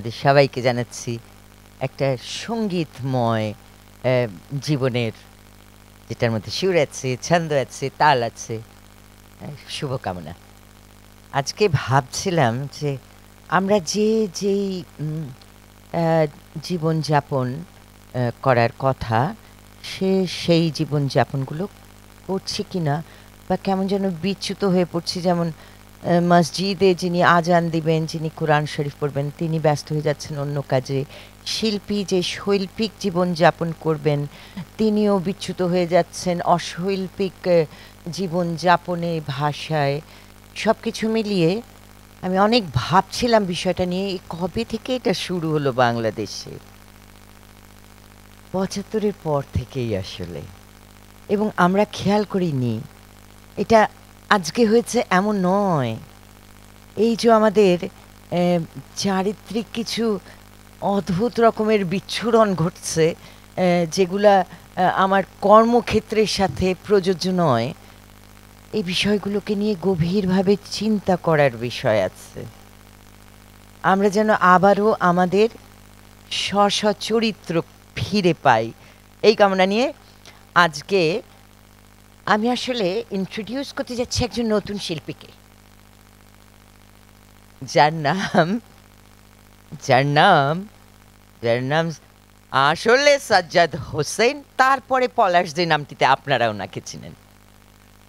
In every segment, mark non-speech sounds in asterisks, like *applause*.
আপনাদের সবাইকে জানাচ্ছি একটা সঙ্গীতময় জীবনের, যেটার মধ্যে সুর আছে, ছন্দ আছে, তাল আছে শুভকামনা। আজকে ভাবছিলাম যে আমরা যে যেই জীবনযাপন করার কথা, সে সেই জীবনযাপনগুলো করছি কি না বা কেমন যেন বিচ্যুত হয়ে পড়ছি, যেমন মসজিদে যিনি আজান দিবেন, যিনি কোরআন শরীফ পড়বেন, তিনি ব্যস্ত হয়ে যাচ্ছেন অন্য কাজে। শিল্পী যে শৈল্পিক জীবনযাপন করবেন, তিনিও বিচ্যুত হয়ে যাচ্ছেন অশৈল্পিক জীবনযাপনে ভাষায়। সব কিছু মিলিয়ে আমি অনেক ভাবছিলাম বিষয়টা নিয়ে কবে থেকে এটা শুরু হলো বাংলাদেশে? পঁচাত্তরের পর থেকেই আসলে। এবং আমরা খেয়াল করিনি, এটা আজকে হয়েছে এমন নয়। এই যে আমাদের চারিত্রিক কিছু অদ্ভুত রকমের বিচ্ছুরণ ঘটছে যেগুলা আমার কর্মক্ষেত্রের সাথে প্রযোজ্য নয়, এই বিষয়গুলোকে নিয়ে গভীরভাবে চিন্তা করার বিষয় আছে। আমরা যেন আবারও আমাদের স্ব চরিত্র ফিরে পাই। এই কামনা নিয়ে আজকে আমি আসলে ইন্ট্রোডিউস করতে যাচ্ছি একজন নতুন শিল্পীকে। যার নাম যার নাম যার নাম আসলে সাজ্জাদ হোসেন তারপরে পলাশ যে নামটিতে আপনারা ওনাকে চিনেন।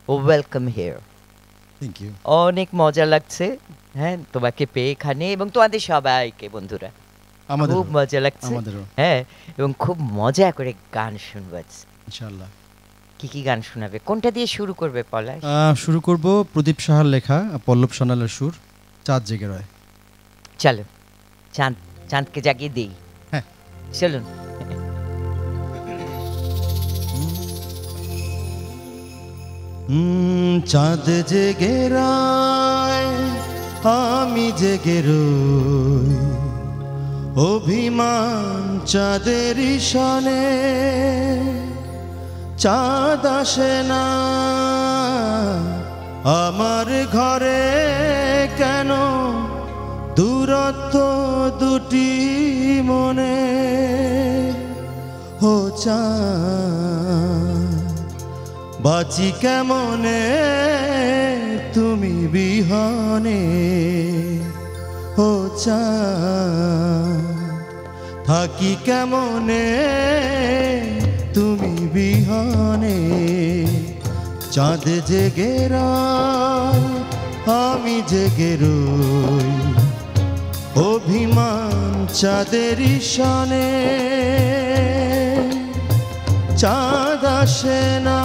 ও ওয়েলকাম হিয়ার থ্যাংক ইউ অনেক মজা লাগছে হ্যাঁ তোমাকে পেয়ে এখানে এবং তোমাদের সবাইকে বন্ধুরা। খুব মজা লাগছে। হ্যাঁ এবং খুব মজা করে গান শুনব আজ। ইনশাআল্লাহ। কি কি গান শোনাবে? কোনটা দিয়ে শুরু করবে পলাশ? শুরু করব প্রদীপ সাহার লেখা পল্লব সোনালের সুর চাঁদ জেগে রয়। চলো চাঁদ চাঁদকে জাগিয়ে দিই। হ্যাঁ। চলুন। হুম, চাঁদ জেগে রয় আমি জেগে রই। অভিমান চাঁদের সনে চাঁদ আসে না। আমার ঘরে কেন দূরত্ব দুটি মনে? ও বাঁচি কেমনে তুমি বিহনে? ও থাকি কেমনে বিহনে, চাঁদ জেগে আমি জেগে রই। অভিমান চাঁদের সনে চাঁদ আসে না,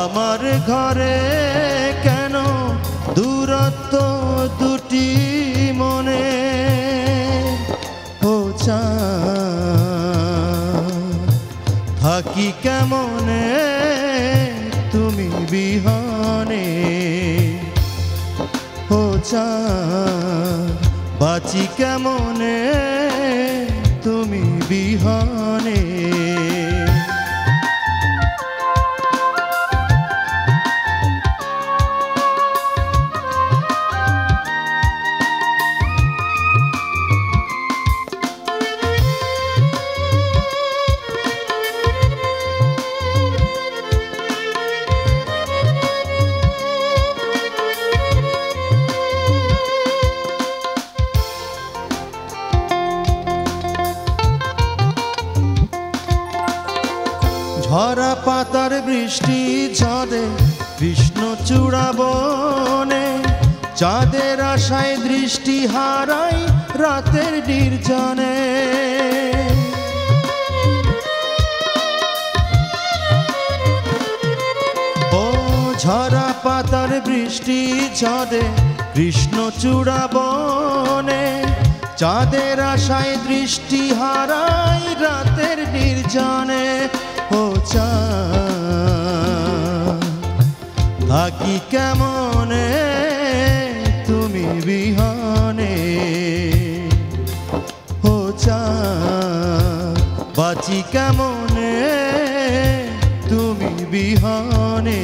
আমার ঘরে কেন দূরত্ব দুটি মনে? ও চাঁদ থাকি কেমনে? তুমি বিহনে। ও চা বাঁচি কেমনে? তুমি বিহনে। ঝরা পাতার বৃষ্টি ঝড়ে কৃষ্ণ চূড়াবনে চাঁদের আশায় দৃষ্টি হারাই রাতের নির্জনে। ও ঝরা পাতার বৃষ্টি ঝড়ে কৃষ্ণ চূড়াবনে চাঁদের আশায় দৃষ্টি হারাই রাতের নির্জনে। ও চাঁদ থাকি কেমনে তুমি বিহনে? ও চাঁদ বাঁচি কেমনে তুমি বিহনে?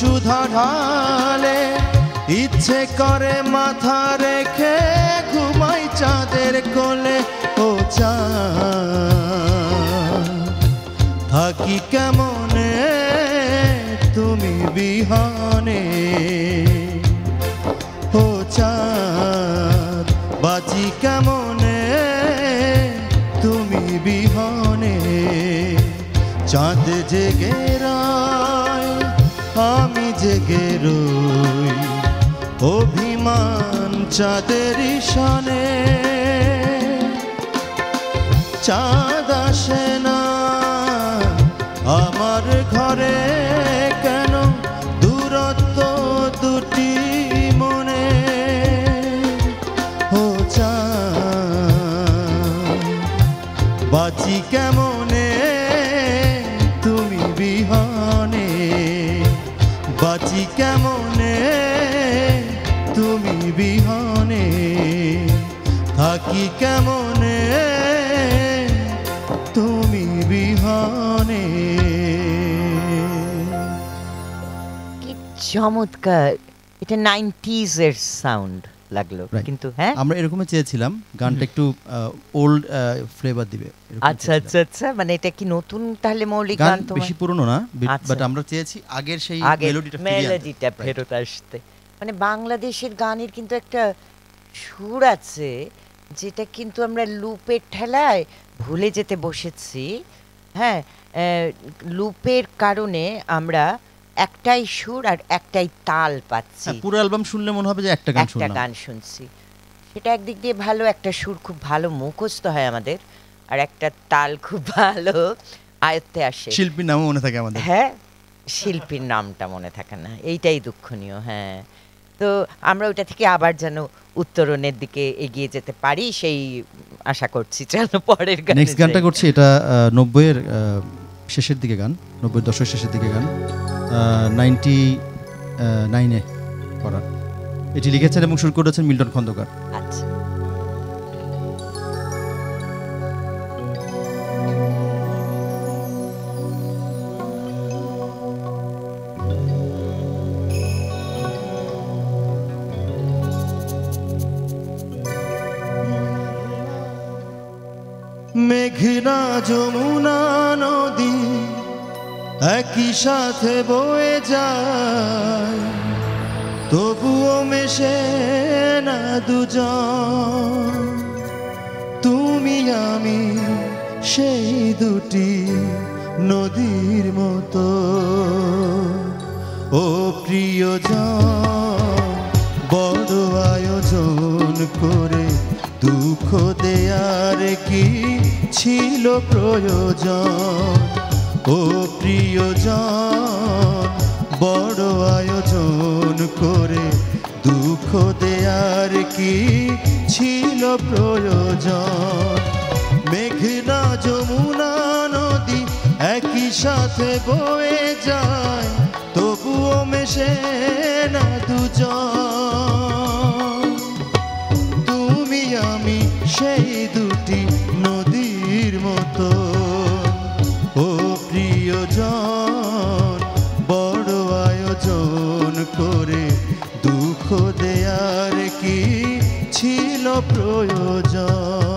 সুধা ঢালে ইচ্ছে করে মাথা রেখে ঘুমাই চাঁদের কোলে, ও চা। থাকি কেমনে তুমি বিহানে? ও চাঁদ বাঁচি কেমনে তুমি বিহনে? চাঁদ জেগে রায় আমি জেগে রই। অভিমান চাঁদের সনে চাঁদ আসে না আমার ঘরে। চমৎকার এটা নাইনটিজ এর সাউন্ড লাগল কিন্তু হ্যাঁ? আমরা এরকমই চেয়েছিলাম গানটা একটু ওল্ড ফ্লেভার দিবে আচ্ছা। আচ্ছা আচ্ছা মানে এটা কি নতুন তাহলে মৌলিক গান তোমার? বেশি পুরনো না আচ্ছা। বাট আমরা চেয়েছি আগের সেই মেলোডিটা মেলোডিটা ফেরত আসতে। মানে বাংলাদেশের গানের কিন্তু একটা সুর আছে যেটা কিন্তু আমরা লুপের ঠেলায় ভুলে যেতে বসেছি। হ্যাঁ লুপের কারণে আমরা একটাই সুর আর একটাই তাল পাচ্ছি। হ্যাঁ, পুরো অ্যালবাম শুনলে মনে হবে যে একটা গান একটা গান শুনছি। সেটা একদিক দিয়ে ভালো একটা সুর খুব ভালো মুখস্থ হয় আমাদের আর একটা তাল খুব ভালো আয়ত্তে আসে। শিল্পীর নামও মনে থাকে আমাদের। হ্যাঁ শিল্পীর নামটা মনে থাকে না এইটাই দুঃখনীয় হ্যাঁ। তো আমরা ওইটা থেকে আবার যেন উত্তরণের দিকে এগিয়ে যেতে পারি সেই আশা করছি। চলো পরের গানে নেক্সট গানটা করছি এটা নব্বইয়ের শেষের দিকে গান নব্বই দশকের শেষের দিকে গান। নাইনটি নাইনে করা এটি লিখেছেন এবং শুরু করেছেন মিল্টন খন্দকার। আচ্ছা। সাথে বয়ে যায়, তবুও মেশে না দুজন। তুমি, আমি সেই দুটি নদীর মতো। ও প্রিয়জন, বড় আয়োজন করে দুঃখ দেয়ার কি ছিল প্রয়োজন? ও প্রিয়জন, বড় আয়োজন করে দুঃখ দেয়ার কি ছিল প্রয়োজন? মেঘনা যমুনা নদী একই সাথে বয়ে যায়, তবুও মেশে না দুজন। তুমি আমি সেই দুটি নদীর মতো। প্রিয়জন বড় আয়োজন করে দুঃখ দেয়ার কি ছিল প্রয়োজন?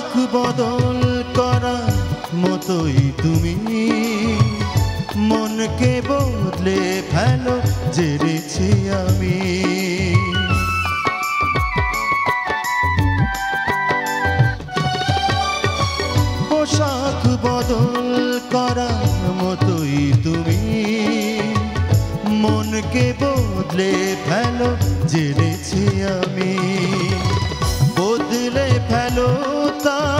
পোশাক বদল করার মতোই তুমি। মনকে বদলে ফেলো জেরেছি আমি। পোশাক বদল করার মতোই তুমি। মনকে বদলে ফেলো জেরেছি আমি। ফেলো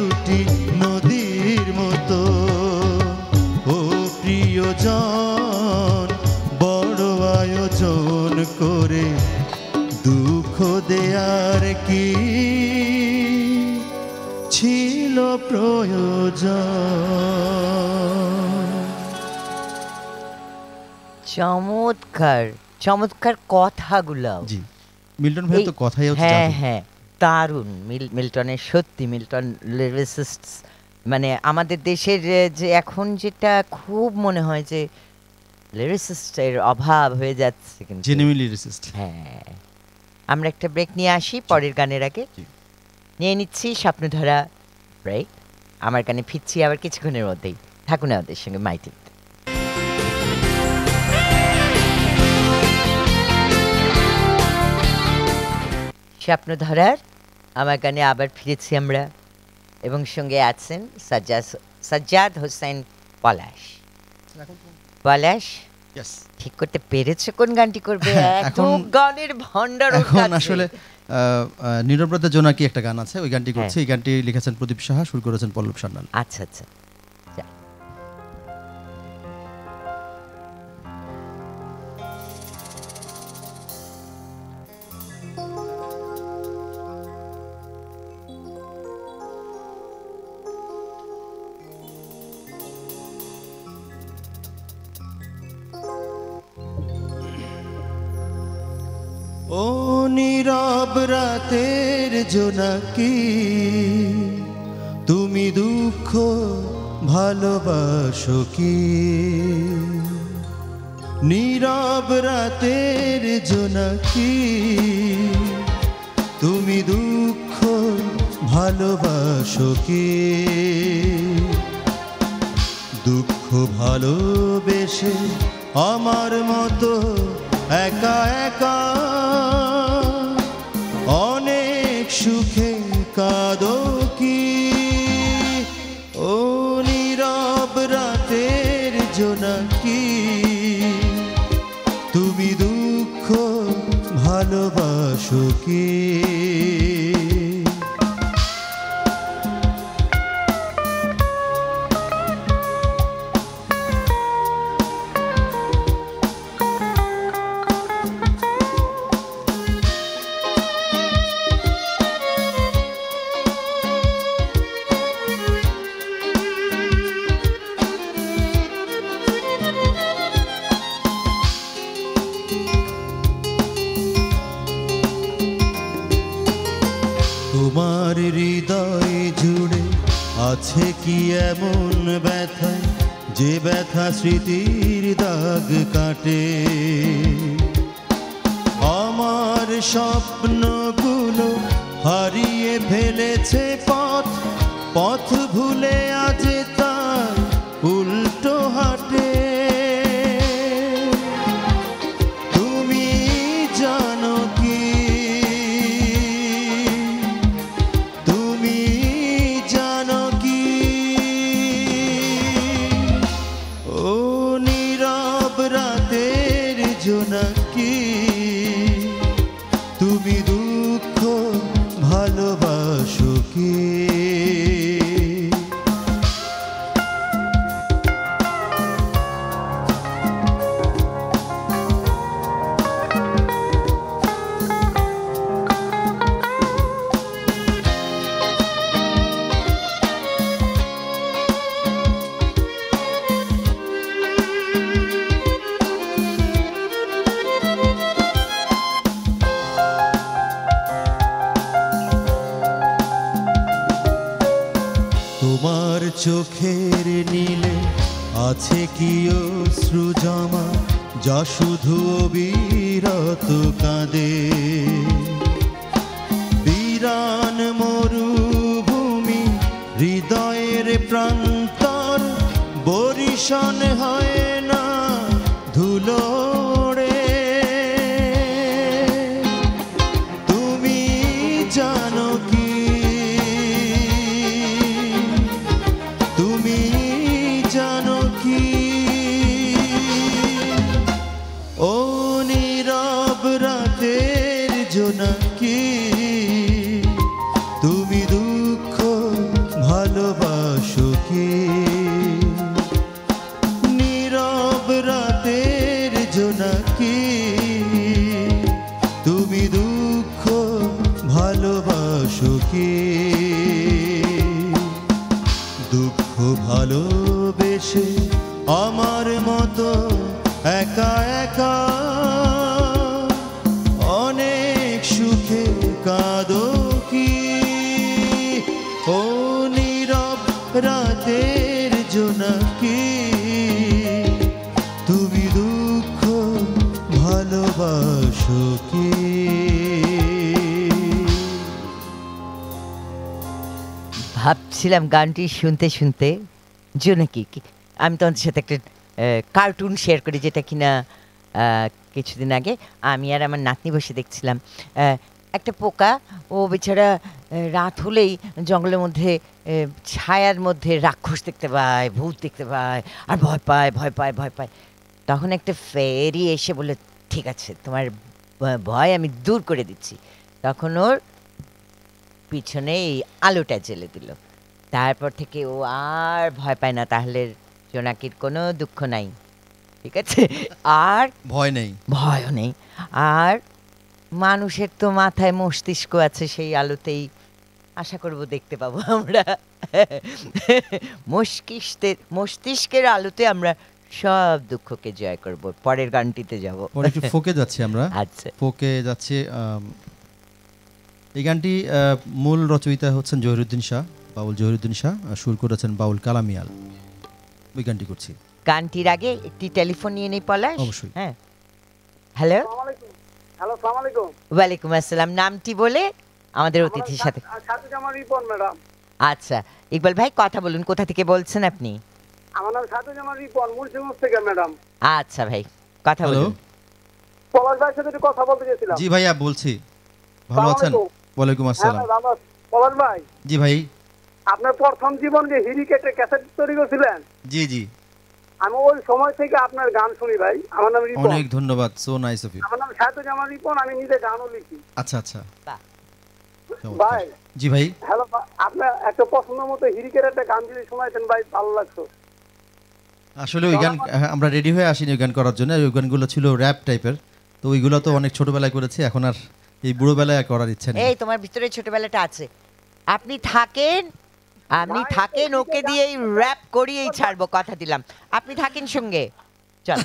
দুটি নদীর মতো। ও প্রিয়জন বড় আয়োজন করে দুঃখ দেয়ার কি ছিল প্রয়োজন? চমৎকার চমৎকার কথাগুলো। জি মিল্টন ভাই তো কথাই হচ্ছে হ্যাঁ হ্যাঁ। দারুণ মিল- মিল্টনের সত্যি মিল্টন লিরিসিস্ট মানে আমাদের দেশের যে এখন যেটা খুব মনে হয় যে লিরিসিস্টের অভাব হয়ে যাচ্ছে কিন্তু। জেনুইন লিরিসিস্ট হ্যাঁ। আমরা একটা ব্রেক নিয়ে আসি পরের গানের আগে। নিয়ে নিচ্ছি স্বপ্নধরা ব্রেক আমার গানে ফিরছি আবার কিছুক্ষণের মধ্যেই। থাকুন আমাদের সঙ্গে মাইটি স্বপ্নধরার আমার গানে আবার ফিরেছি আমরা। এবং সঙ্গে আছেন সাজ্জাদ সাজ্জাদ হোসেন পলাশ। পলাশ ঠিক করতে পেরেছে কোন গানটি করবে? এত এখন- গানের ভণ্ডার ওর এখন। আসলে নিরব্রতা জোনাকি একটা গান আছে ওই গানটি করছে। হ্যাঁ। এই গানটি লিখেছেন প্রদীপ সাহা সুর করেছেন পল্লব সান্যাল। আচ্ছা আচ্ছা। রাতের জোনাকি, তুমি দুঃখ ভালোবাসো কি? নীরব রাতের জোনাকি, তুমি দুঃখ ভালোবাসো কি? দুঃখ ভালোবেসে আমার মতো একা একা সুখে কাঁদো কি? ও নীরব রাতের জোনাকি তুমি দুঃখ ভালোবাসো কি? এমন ব্যথা, যে ব্যথা স্মৃতির দাগ কাটে। আমার স্বপ্নগুলো হারিয়ে ফেলেছে পথ পথ ভুলে আজ ভালোবাসো দুঃখ ভালোবেসে ভাবছিলাম গানটি শুনতে শুনতে জোনাকি কি আমি তোমাদের সাথে একটা কার্টুন শেয়ার করি যেটা কিনা কিছুদিন আগে আমি আর আমার নাতনি বসে দেখছিলাম। একটা পোকা, ও বেচারা রাত হলেই জঙ্গলের মধ্যে ছায়ার মধ্যে রাক্ষস দেখতে পায়, ভূত দেখতে পায়, আর ভয় পায় ভয় পায় ভয় পায়। তখন একটা ফেরি এসে বলে ঠিক আছে, তোমার ভয় আমি দূর করে দিচ্ছি। তখন ওর পিছনে এই আলোটা জ্বেলে দিল। তারপর থেকে ও আর ভয় পায় না তাহলে জোনাকির কোনো দুঃখ নাই ঠিক আছে? আর ভয় নেই। ভয়ও নেই। আর মানুষের তো মাথায় মস্তিষ্ক আছে সেই আলোতেই আশা করব দেখতে পাবো আমরা। মস্তিষ্কের মস্তিষ্কের আলোতে আমরা সব দুঃখকে জয় করব। পরের গানটিতে যাব। একটু ফোকে যাচ্ছি আমরা। আচ্ছা। ফোকে যাচ্ছে এই গানটি আহ, মূল রচয়িতা হচ্ছেন জহিরুদ্দিন শাহ। বাউল জহিরুদ্দিন শাহ আর সুর করেছেন বাউল কালামিয়াল। ওই গানটি করছি। গানটির আগে একটি টেলিফোন নিয়ে নেই পলাশ? অবশ্যই। হ্যাঁ। হ্যালো? হ্যালো সালাম আলাইকুম ওয়ালাইকুম আসসালাম। নামটি বলে আমাদের অতিথির সাথে। রিপন ম্যাডাম। আচ্ছা ইকবাল ভাই কথা বলুন। কোথা থেকে বলছেন আপনি? আমার নাম সাথে জামা রিপন মুন্সিগঞ্জ থেকে ম্যাডাম। আচ্ছা ভাই কথা বলুন। পলাশ ভাইয়ের সাথে একটু কথা বলতে গেছিলাম। জি ভাইয়া বলছি। ভালো আছেন? আলাইকুম। ওয়ালাইকুম হ্যাঁ আসসালাম ভাই, আছি। পলাশ ভাই। জি ভাই। আপনার প্রথম জীবন যে হিরি কেটে ক্যাসেট তৈরি করেছিলেন? জি জি। আমি ওই সময় থেকে আপনার গান শুনি ভাই। আমার নাম রিপন। অনেক ধন্যবাদ। সো নাইস অফ ইউ আমার নাম সাহিত্য জামা রিপন আমি নিজে গানও লিখি। আচ্ছা আচ্ছা। ভাই। জি ভাই। হ্যালো আপনার একটা পছন্দ মতো হিরিকের একটা গান যদি শোনাইতেন ভাই ভালো লাগতো। আসলে ওই গান আমরা রেডি হয়ে আসিনি ওই গান করার জন্য। ওই গানগুলো ছিল র্যাপ টাইপের তো ওইগুলো তো অনেক ছোটবেলায় করেছি এখন আর এই বুড়ো বেলায় আর করার ইচ্ছা নেই। এই তোমার ভিতরে ছোটবেলাটা আছে। আপনি থাকেন আপনি থাকেন ওকে দিয়েই র্যাপ করিয়েই ছাড়বো কথা দিলাম। আপনি থাকেন সঙ্গে। চল।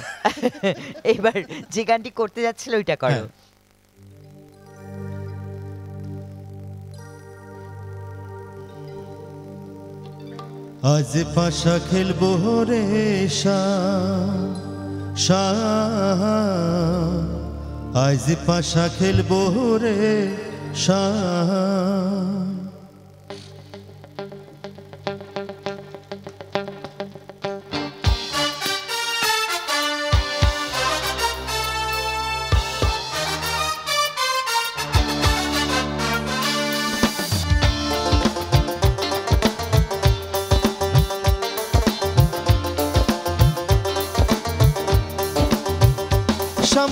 *laughs* এবার যে গানটি করতে যাচ্ছিল ওইটা করো। আজ পাশা খেলব রে আজ পাশা খেলব রে শাহ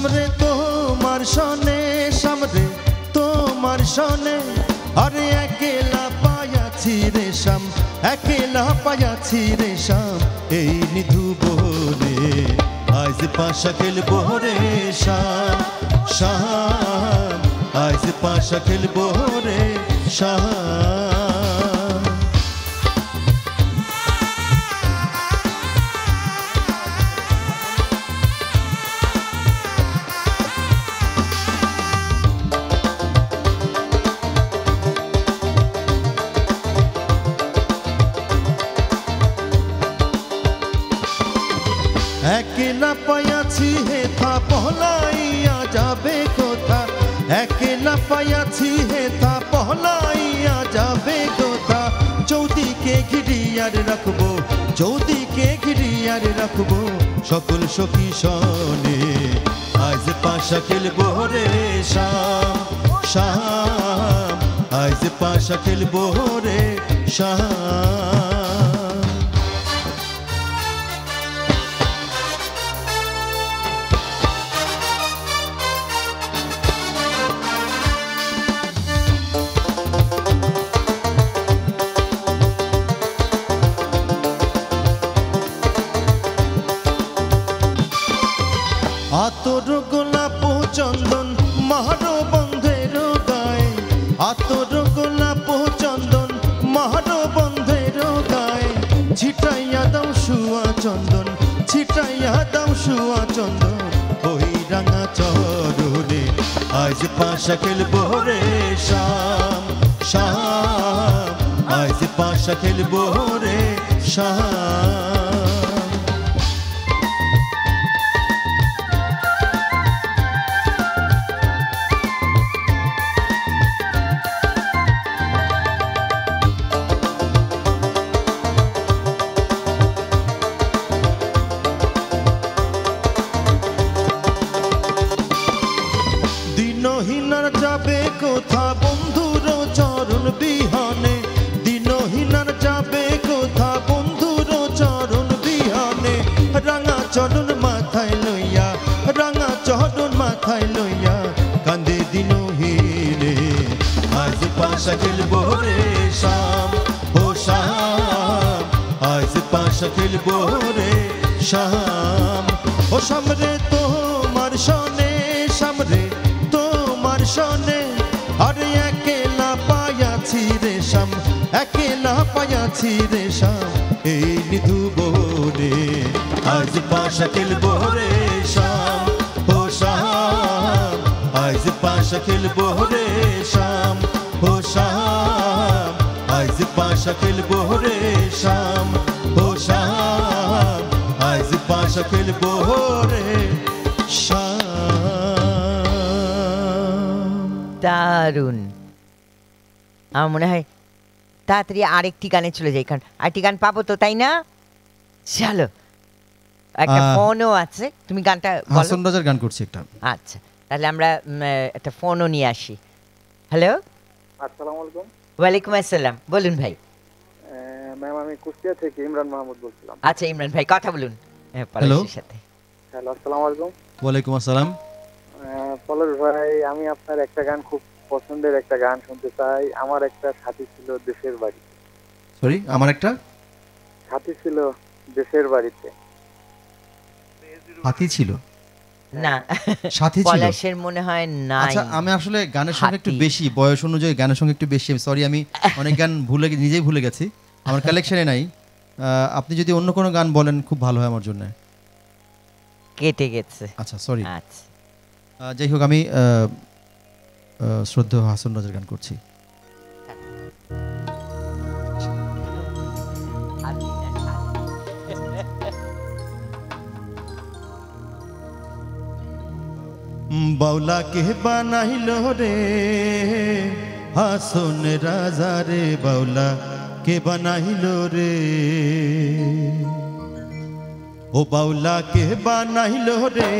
সামরে তোমার সনে সামরে তোমার সনে আরে একেলা পায়াছি রে শাম একেলা পায়াছি রে শাম এই নিধু বনে আজ পাশা খেলব রে শাম শাম আজ পাশা খেলব রে শাম পায়াছি হেথা পহলাইয়া যাবে কোথা চৌদিকে ঘিরিয়ার রাখব, চৌদিকে ঘিরিয়ার রাখব সকল সখী সনে। আজ পাশা খেলব রে শাম শাম আজ পাশা খেলব রে শাম ছিটাইয়া দাও শুয়া চন্দন, ছিটাইয়া দাও শুয়া চন্দন। ওই রাঙা চরণে আজ পাশা খেলব রে শাম শাম আজ পাশা খেলব রে শাম পায়াছি রে শাম এই নিধু বনে। আজ পাশা খেলব রে শাম ও শাম আজ পাশা খেলব রে শাম ও শাম আজ পাশা খেলব রে শাম ও শাম আজ পাশা খেলব রে শাম দারুণ। আমার মনে হয় তাড়াতাড়ি আরেকটি গানে চলে যাই কারণ আরেকটি গান পাবো তো তাই না? চলো একটা ফোনও আছে তুমি গানটা বলো। হাসন রাজার গান করছি একটা। আচ্ছা তাহলে আমরা একটা ফোনও নিয়ে আসি। হ্যালো? আসসালামু আলাইকুম। ওয়ালাইকুম আসসালাম বলুন ভাই। ম্যাম আমি কুষ্টিয়া থেকে ইমরান মাহমুদ বলছিলাম। আচ্ছা ইমরান ভাই কথা বলুন হ্যাঁ, পলাশের সাথে। হ্যালো আসসালামু আলাইকুম। ওয়ালাইকুম আসসালাম। পলাশ ভাই আমি আপনার একটা গান খুব পছন্দের একটা গান শুনতে চাই। আমার একটা সাথী ছিল দেশের বাড়ি সরি আমার একটা? সাথী ছিল দেশের বাড়িতে। হাতি ছিল? না। সাথী ছিল? পলাশের মনে হয় নাই। আচ্ছা আমি আসলে গানের সঙ্গে একটু বেশি বয়স অনুযায়ী গানের সঙ্গে একটু বেশি। সরি আমি অনেক গান ভুলে নিজেই ভুলে গেছি। আমার কালেকশনে নাই। আহ, আপনি যদি অন্য কোনো গান বলেন খুব ভালো হয় আমার জন্য। কেটে গেছে। আচ্ছা সরি আচ্ছা। যাই হোক আমি শ্রদ্ধেয় হাসন নজর গান করছি। বাউলা কে বানাইল রে? হাসন রাজা রে, বাউলা কে বানাইল রে? ও বাউলা কে বানাইল রে?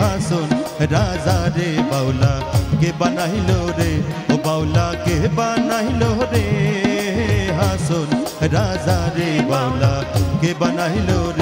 হাসন রাজা রে, বাউলা কে বানাইল রে? ও বাউলা কে বানাইল রে? হাসন রাজা রে বাউলা, কে বানাইল রে?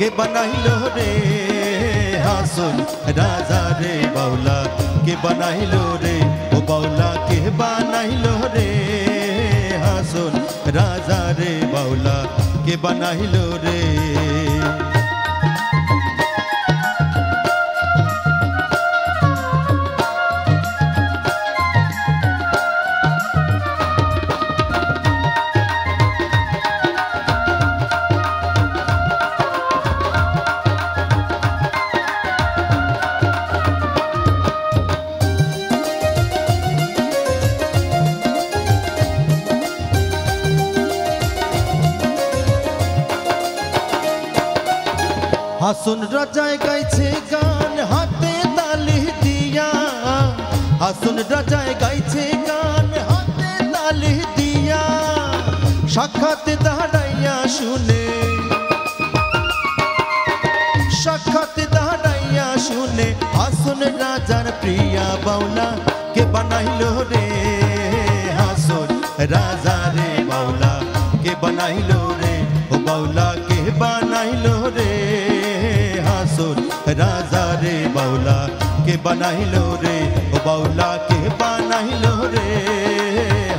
কে বানাইল রে হাসন রাজা রে বাউলা, কে বানাইল রে? ও বাউলা, কে বানাইল রে হাসন রাজা রে বাউলা, কে বানাইল রে? রাজায় গাইছে গান হাতে তালি দিয়া। হাসন রাজায় গাইছে গান হাতে তালি দিয়া। সাক্ষাৎ দাঁড়াইয়া শুনে। সাক্ষাৎ দাঁড়াইয়া শুনে। হাসন রাজার প্রিয়া বাউলা, কে বানাইল রে? হাসন রাজা রে বাউলা, কে বানাইল রে? ও বাউলা, কে বানাইল রে? হাসন রাজা রে বাউলা কে বানাইল রে ও বাউলা কে বানাইল রে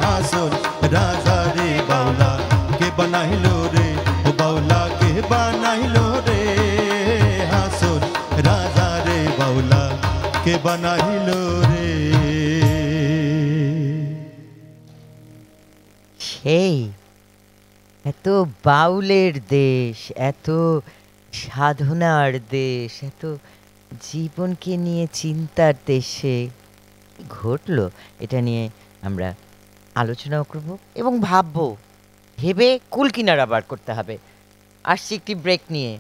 হাসন রাজা রে বাউলা কে বানাইল রে ও বাউলা কে বানাইল রে হাসন রাজা রে বাউলা কে বানাইল রে সেই এত বাউলের দেশ এত সাধনার দেশ, এত জীবনকে নিয়ে চিন্তার দেশে ঘটলো, এটা নিয়ে আমরা আলোচনাও করব এবং ভাববো, ভেবে কুল কিনারা বার করতে হবে। আসছি একটি ব্রেক নিয়ে।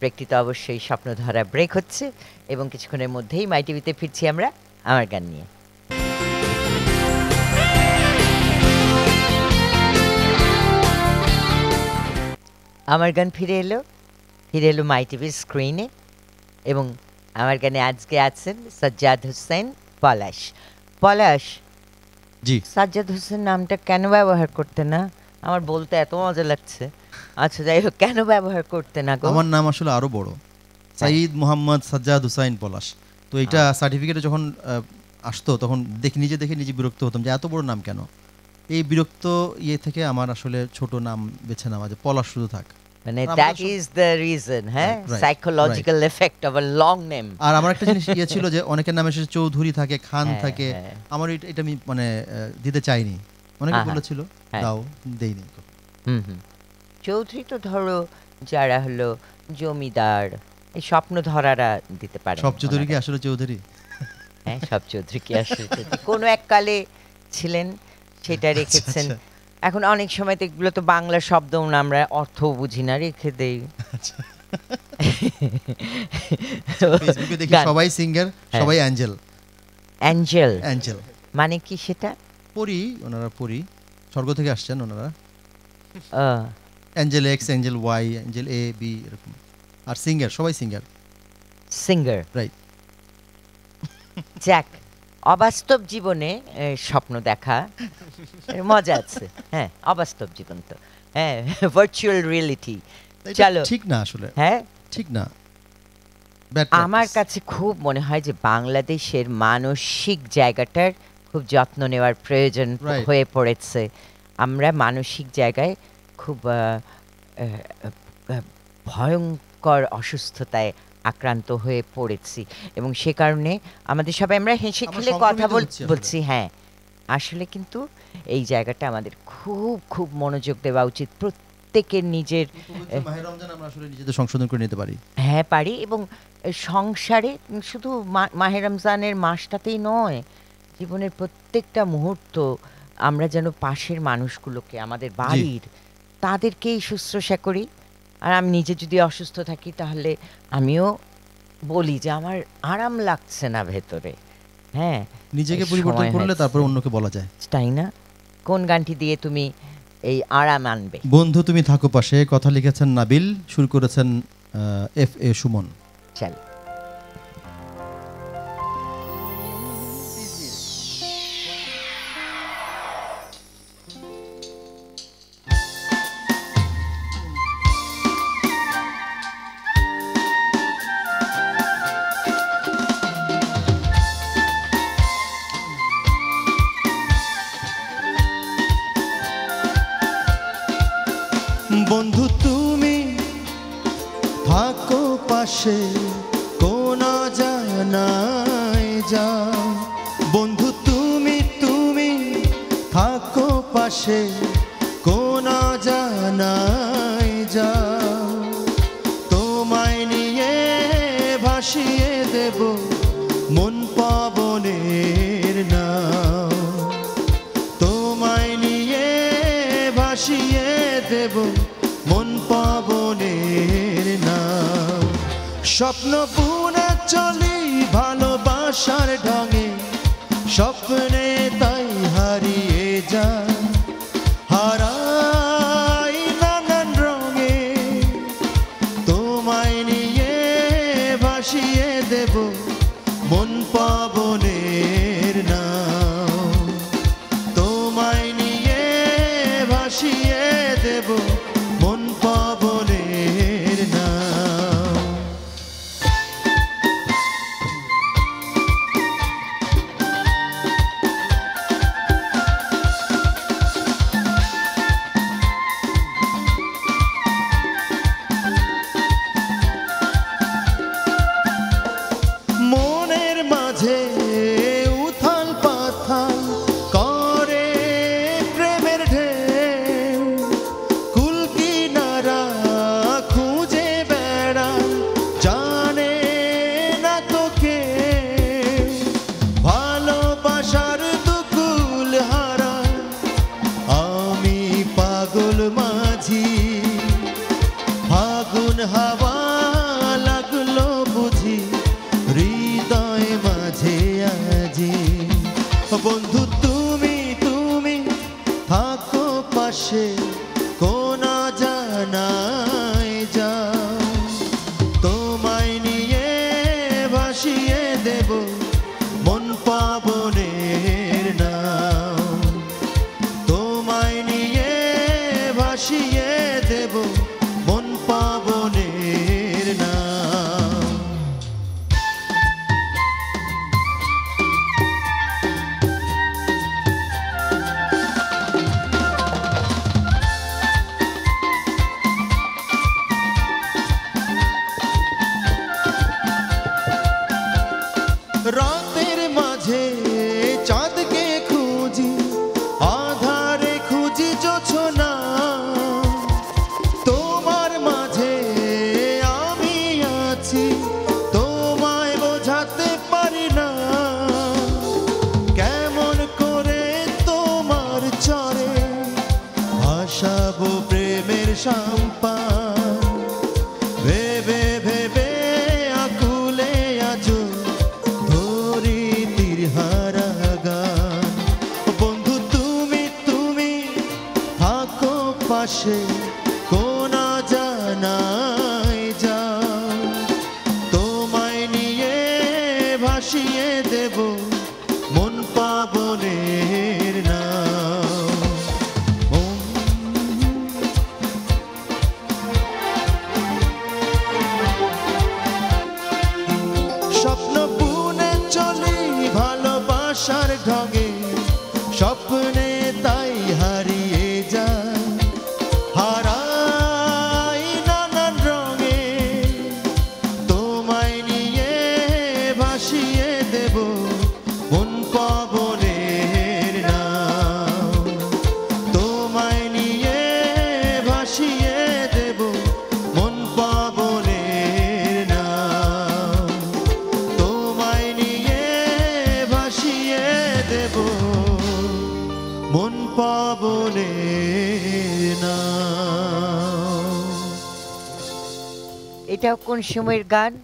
ব্রেকটি তো অবশ্যই স্বপ্নধারা ব্রেক হচ্ছে এবং কিছুক্ষণের মধ্যেই মাই টিভিতে ফিরছি আমরা আমার গান নিয়ে। আমার গান ফিরে এলো। ফিরে এলো মাই টিভির স্ক্রিনে এবং আমার গানে আজকে আছেন সাজ্জাদ হোসেন পলাশ। পলাশ জি। সাজ্জাদ হোসেন নামটা কেন ব্যবহার করতে না? আমার বলতে এত মজা লাগছে। আচ্ছা যাই হোক কেন ব্যবহার করতে না গো? আমার নাম আসলে আরও বড়। সাইদ মোহাম্মদ সাজ্জাদ হুসাইন পলাশ। তো এটা সার্টিফিকেটে যখন আহ, আসতো তখন দেখে নিজে দেখে নিজে বিরক্ত হতাম যে এত বড় নাম কেন? এই বিরক্ত ইয়ে থেকে আমার আসলে ছোট নাম বেছে নেওয়া যে পলাশ শুধু থাক। মানে দ্যাট ইজ দ্য রিজন হ্যাঁ Right, right, psychological effect of a long name আর আমার একটা জিনিস ইয়ে ছিল যে অনেকের নামে শেষে চৌধুরী থাকে খান হ্যাঁ, থাকে। হ্যাঁ। আমার এটা এটা আমি মানে দিতে চাইনি। অনেকে বলেছিল হ্যাঁ। দাও দেইনি। হুম হুম। চৌধুরী তো ধরো যারা হলো জমিদার এই স্বপ্ন ধরারা দিতে পারে সব চৌধুরী কি আসলে চৌধুরী? হ্যাঁ সব চৌধুরী কি আসলে কোনো এক কালে ছিলেন সেটা রেখেছেন আচ্ছা। এখন অনেক সময় তো এগুলো তো বাংলা শব্দ আমরা অর্থ বুঝি না রেখে দেই ফেসবুকে দেখি সবাই সিঙ্গার হ্যাঁ। সবাই অ্যাঞ্জেল অ্যাঞ্জেল অ্যাঞ্জেল মানে কি সেটা? পরি ওনারা পরি। স্বর্গ থেকে আসছেন ওনারা। Angel X angel Y angel A B এরকম। আর সিঙ্গার সবাই সিঙ্গার সিঙ্গার Right. যাক অবাস্তব জীবনে স্বপ্ন দেখা। মজা আছে। হ্যাঁ অবাস্তব জীবন তো। হ্যাঁ ভার্চুয়াল রিয়েলিটি চলো। ঠিক না আসলে। হ্যাঁ? ঠিক না। আমার কাছে খুব মনে হয় যে বাংলাদেশের মানসিক জায়গাটার খুব যত্ন নেওয়ার প্রয়োজন হয়ে পড়েছে। আমরা মানসিক জায়গায় খুব ভয়ঙ্কর অসুস্থতায় আক্রান্ত হয়ে পড়েছি। এবং সে কারণে আমাদের সবাই আমরা হেসে খেলে কথা। বলছি হ্যাঁ। আসলে কিন্তু এই জায়গাটা আমাদের খুব খুব মনোযোগ দেওয়া উচিত। প্রত্যেকের নিজের নিজেদের সংশোধন করে নিতে পারি। হ্যাঁ পারি এবং সংসারে শুধু মা- মাহে রমজানের মাসটাতেই নয় জীবনের প্রত্যেকটা মুহূর্ত আমরা যেন পাশের মানুষগুলোকে আমাদের বাড়ির তাদেরকেই শুশ্রূষা করি। আর আমি নিজে যদি অসুস্থ থাকি তাহলে আমিও বলি যে আমার আরাম লাগছে না ভেতরে। হ্যাঁ নিজেকে পরিবর্তন করলে তারপর অন্যকে বলা যায়। তাই না? কোন গানটি দিয়ে তুমি এই আরাম আনবে? বন্ধু তুমি থাকো পাশে। কথা লিখেছেন নাবিল শুরু করেছেন এফ এ সুমন। চল। সময়ের গান?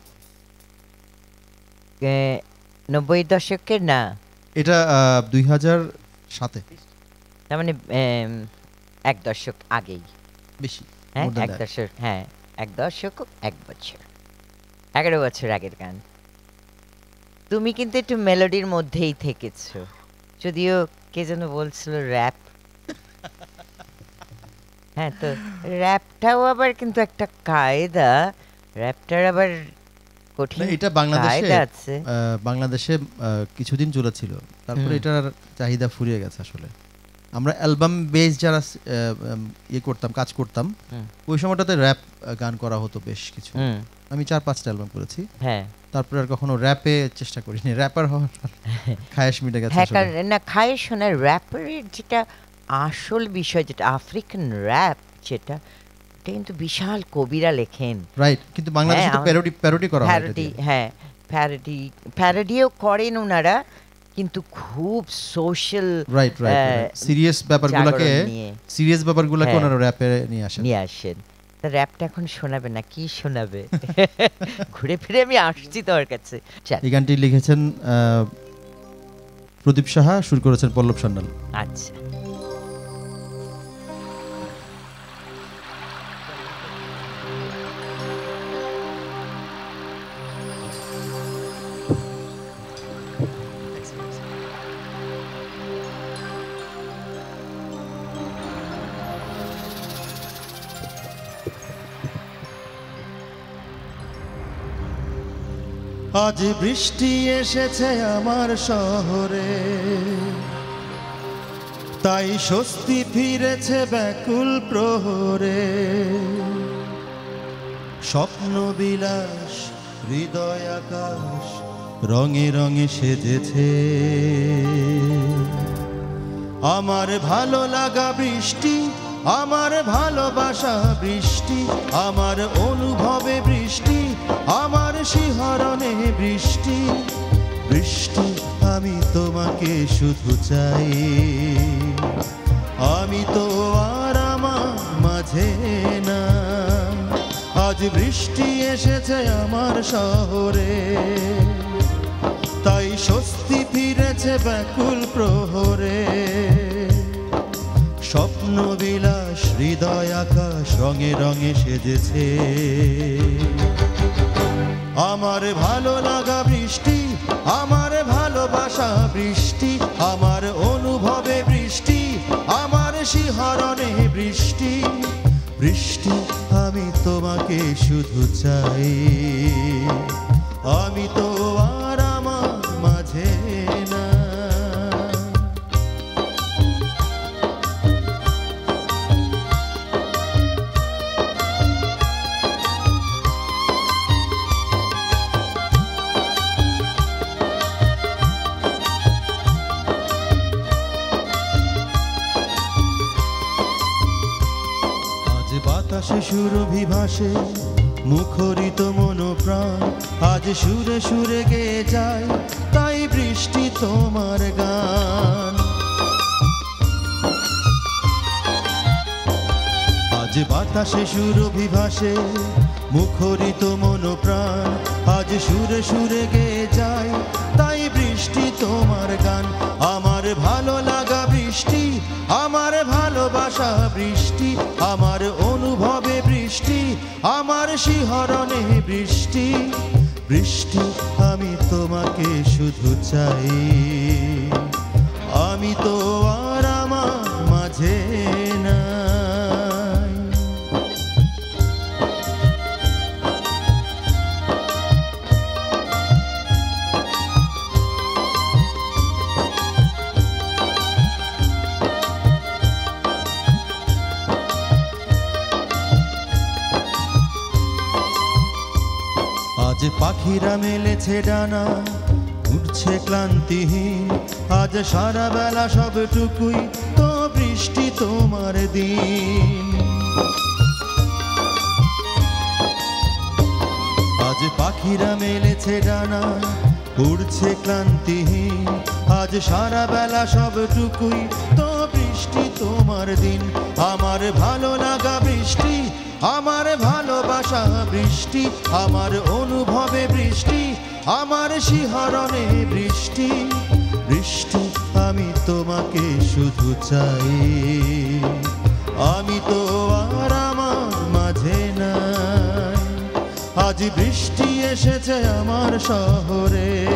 নব্বই দশকের না? এটা দুই হাজার সাতে। তার মানে এক দশক আগেই। বেশি হ্যাঁ এক দশক হ্যাঁ এক দশক এক বছর। এগারো বছর আগের গান। তুমি কিন্তু একটু মেলোডির মধ্যেই থেকেছো। যদিও কে যেন বলছিল র্যাপ *laughs* হ্যাঁ তো র্যাপটাও আবার কিন্তু একটা কায়দা। র্যাপটার আবার কঠিন এটা বাংলাদেশে বাংলাদেশে কিছুদিন চলেছিল। তারপরে এটার চাহিদা ফুরিয়ে গেছে আসলে। আমরা অ্যালবাম বেস যারা ইয়ে করতাম কাজ করতাম ওই সময়টাতে র্যাপ গান করা হতো বেশ কিছু। আমি চার পাঁচটা অ্যালবাম করেছি। হ্যাঁ। তারপরে আর কখনো র্যাপে চেষ্টা করিনি। র্যাপার হওয়ার *laughs* খায়েশ মিটে গেছে হ্যাঁ। না খায় শোনার র্যাপারের যেটা আসল বিষয় যেটা আফ্রিকান র্যাপ যেটা এটা কিন্তু বিশাল কবিরা লেখেন। রাইট কিন্তু বাংলাদেশে তো প্যারোডি প্যারোডি করা হয় প্যারোডি হ্যাঁ প্যারোডি প্যারোডিও করেন ওনারা কিন্তু খুব সোশ্যাল রাইট রাইট সিরিয়াস ব্যাপারগুলোকে সিরিয়াস ব্যাপারগুলোকে। ওনারা র্যাপে নিয়ে আসেন। নিয়ে আসেন। তা র্যাপটা এখন শোনাবে না কি শোনাবে? *laughs* ঘুরে ফিরে আমি আসছি তোর কাছে। এই গানটি লিখেছেন আহ, প্রদীপ সাহা সুর করেছেন পল্লব সান্যাল। আচ্ছা। আজ বৃষ্টি এসেছে আমার শহরে। তাই স্বস্তি ফিরেছে ব্যাকুল প্রহরে। স্বপ্ন বিলাস, হৃদয় আকাশ, রঙে রঙে সেজেছে। আমার ভালো লাগা বৃষ্টি, আমার ভালোবাসা বৃষ্টি, আমার অনুভবে বৃষ্টি আমার শিহরণে বৃষ্টি বৃষ্টি, আমি তোমাকে শুধু চাই। আমি তো আর আমার মাঝে না। আজ বৃষ্টি এসেছে আমার শহরে। তাই স্বস্তি ফিরেছে ব্যাকুল প্রহরে। স্বপ্ন বিলাস, হৃদয় আকাশ রঙে রঙে সেজেছে। আমার ভালো লাগা বৃষ্টি, আমার ভালোবাসা বৃষ্টি, আমার অনুভবে বৃষ্টি, আমার শিহরণে বৃষ্টি। বৃষ্টি, আমি তোমাকে শুধু চাই। আমি তো ভাসে মুখরিত মনোপ্রাণ আজ সুরে সুরে গেয়ে যায়, তাই বৃষ্টি তোমার গান। আজ বাতাসে সুরভি ভাসে মুখরিত মনোপ্রাণ আজ সুরে সুরে গেয়ে যায়, তাই বৃষ্টি তোমার গান। আমার ভালো লাগা বৃষ্টি, আমার ভালোবাসা বৃষ্টি, আমার অনুভবে আমার শিহরণে বৃষ্টি বৃষ্টি আমি তোমাকে শুধু চাই। আমি তো আর আমার মাঝে পাখিরা মেলেছে ডানা উঠছে ক্লান্তিহীন। আজ সারা বেলা সবটুকুই তো বৃষ্টি তোমার দিন। আজ পাখিরা মেলেছে ডানা উড়ছে ক্লান্তিহীন। আজ সারা বেলা সবটুকুই তো বৃষ্টি তোমার দিন। আমার ভালো লাগা বৃষ্টি আমার ভালোবাসা বৃষ্টি, আমার অনুভবে বৃষ্টি, আমার শিহরণে বৃষ্টি। বৃষ্টি, আমি তোমাকে শুধু চাই। আমি তো আর আমার মাঝে নাই। আজ বৃষ্টি এসেছে আমার শহরে।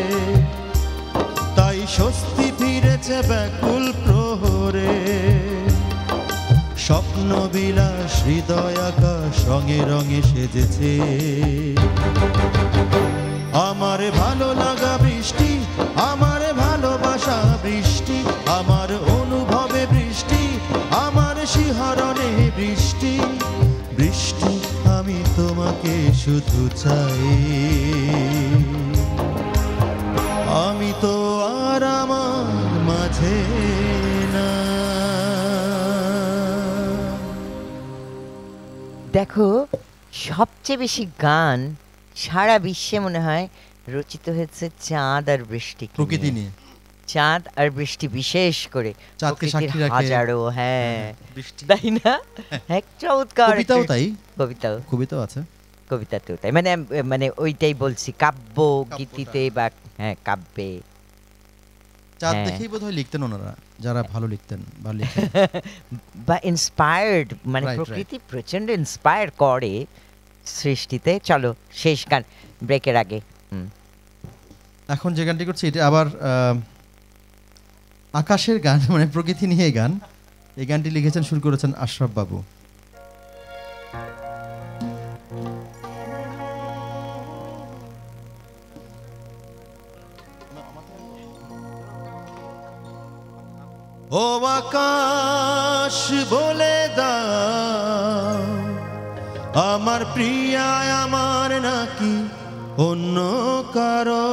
তাই স্বস্তি ফিরেছে ব্যাকুল প্রহরে। স্বপ্ন বিলাস হৃদয় আকাশ রঙে রঙে সেজেছে। আমার ভালো লাগা বৃষ্টি, আমার ভালোবাসা বৃষ্টি, আমার অনুভবে বৃষ্টি, আমার শিহরণে বৃষ্টি। বৃষ্টি আমি তোমাকে শুধু চাই। আমি তো আর আমার মাঝে দেখো সবচেয়ে বেশি গান সারা বিশ্বে মনে হয় রচিত হয়েছে চাঁদ আর বৃষ্টি প্রকৃতি নিয়ে। চাঁদ আর বৃষ্টি বিশেষ করে। চাঁদকে সাক্ষী রাখে। হাজারো হ্যাঁ। বৃষ্টি। তাই না? এক চমৎকার কবিতাও তাই? কবিতাও। কবিতাও আছে? কবিতাতেও তাই। মানে মানে ওইটাই বলছি কাব্য। গীতিতে বা হ্যাঁ কাব্যে। চাঁদ হ্যাঁ। দেখেই বোধহয় লিখতেন ওনারা। যারা ভালো লিখতেন বা লিখেন। *laughs* বা ইন্সপায়ার্ড মানে. প্রকৃতি প্রচণ্ড ইন্সপায়ার করে সৃষ্টিতে। চলো শেষ গান ব্রেকের আগে। এখন যে গানটি করছি এটা আবার আকাশের গান মানে প্রকৃতি নিয়ে গান। এই গানটি লিখেছেন শুরু করেছেন আশরাফ বাবু। ও আকাশ বলে দাও। আমার প্রিয়ায় আমার নাকি অন্য কারও?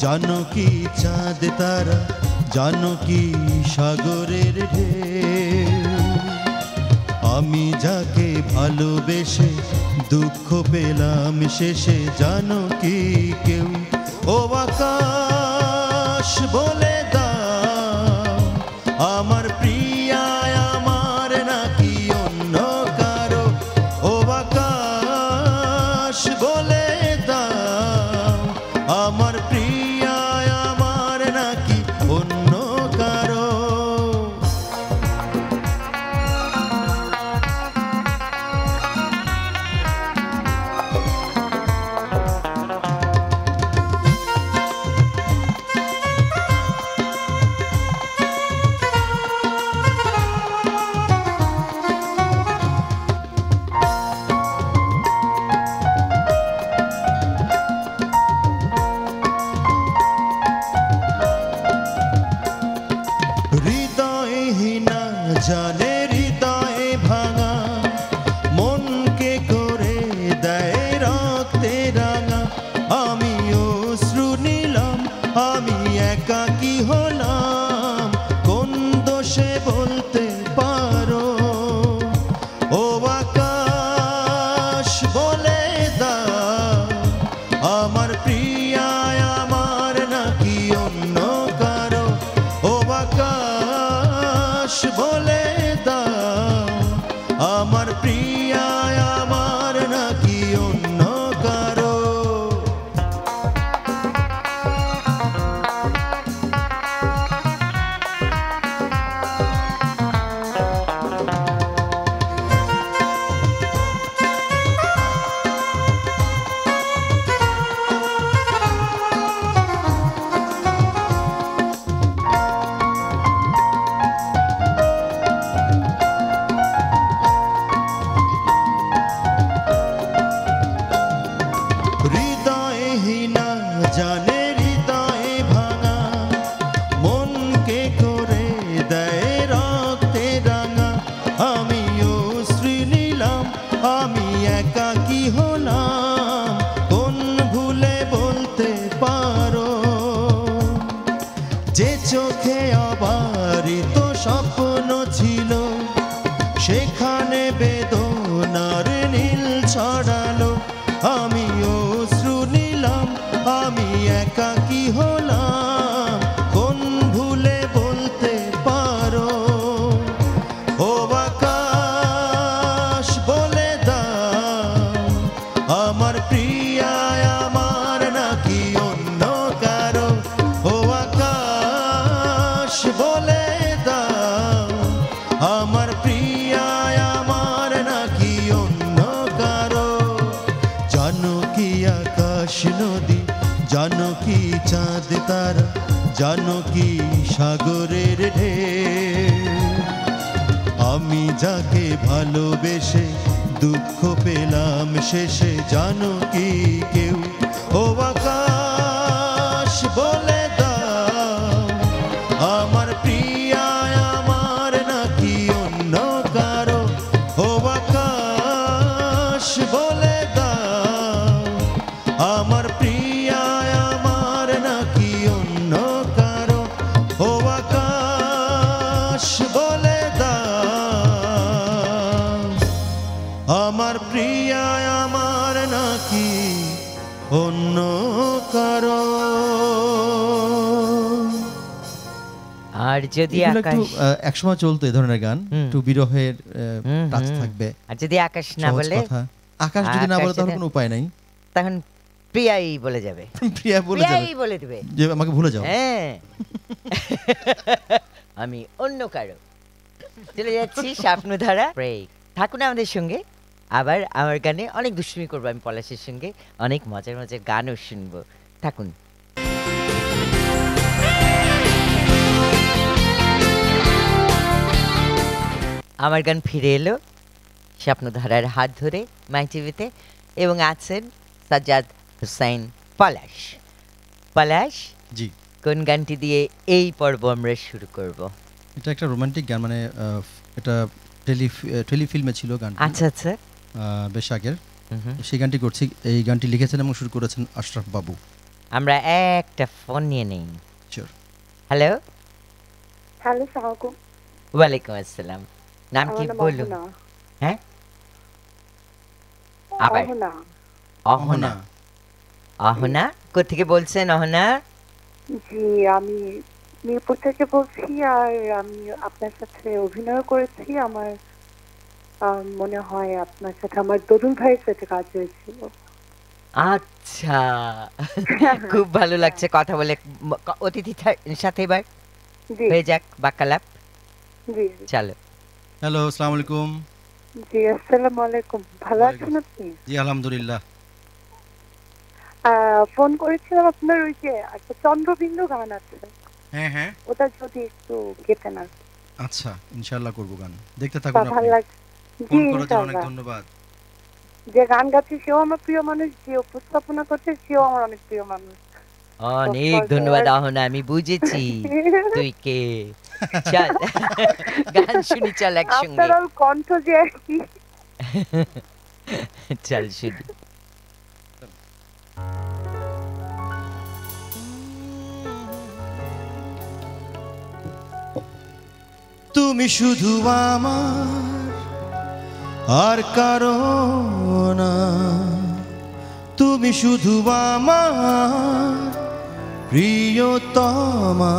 নদী জানো কি চাঁদ তারা জানো কি সাগরের ঢে আমি যাকে ভালোবেসে দুঃখ পেলাম শেষে জানো কি কেউ ও আকাশ বলে দা আমার প্রিয়া শেষে জানো কি কেউ? যদি একটু একসময় চলতো এই ধরনের গান। একটু বিরহের টাচ থাকবে। আর যদি আকাশ না বলে? আকাশ যদি না বলে তাহলে কোনো উপায় নাই। তখন প্রিয়াই বলে যাবে। *laughs* প্রিয়া বলে যাবে। প্রিয়াই বলে দেবে। যে আমাকে ভুলে যাও। হ্যাঁ। *laughs* আমি অন্য কারও। চলে যাচ্ছি স্বপ্নধারা। ব্রেক থাকুন আমাদের সঙ্গে। আবার আমার গানে অনেক দুষ্টুমি করব আমি পলাশের সঙ্গে। অনেক মজার মজার গানও শুনব। থাকুন। আমার গান ফিরে এলো স্বপ্নধারার হাত ধরে মাই টিভিতে এবং আছেন সাজ্জাদ হুসাইন পলাশ। পলাশ জি। কোন গানটি দিয়ে এই পর্ব আমরা শুরু করব? এটা একটা রোমান্টিক গান মানে এটা টেলি টেলিফিল্মে ছিল গান আচ্ছা আচ্ছা। বেশ আগের। সেই গানটি করছি এই গানটি লিখেছেন এবং শুরু করেছেন আশরাফ বাবু। আমরা একটা ফোন নিয়ে নেই. হ্যালো? হ্যালো সালামালাইকুম ওয়ালাইকুম আসসালাম। নাম কি বলুন হ্যাঁ আবার অহনা অহনা কোথেকে বলছেন অহনা জি আমি মিরপুর থেকে বলছি আর আমি আপনার সাথে অভিনয় করেছি আমার মনে হয় আপনার সাথে আমার দরুন ভাইয়ের সাথে কাজ হয়েছিল আচ্ছা খুব ভালো লাগছে কথা বলে অতিথি সাথে এবার জি হয়ে যাক বাক্যালাপ। চলো হ্যালো আসসালামু আলাইকুম জি আসসালামু আলাইকুম ভালো আছেন আপনি? জি আলহামদুলিল্লাহ। ফোন করেছিলাম আপনার ওই যে একটা চন্দ্রবিন্দু গান আছে। হ্যাঁ হ্যাঁ। ওটা যদি একটু কেটে না আচ্ছা ইনশাআল্লাহ করব গান। দেখতে থাকুন ভালো লাগছে। ফোন করার জন্য অনেক ধন্যবাদ। যে গান গাচ্ছে সেও আমার প্রিয় মানুষ যে উপস্থাপনা করছে সেও আমার অনেক প্রিয় মানুষ। অনেক ধন্যবাদ অহনা আমি বুঝেছি। *laughs* তুই কে? চল। গান শুনি চল একসঙ্গে। আপনার কণ্ঠ যে কি চল শুনি। তুমি শুধু আমার আর কারও না। তুমি শুধু আমার প্রিয়তমা,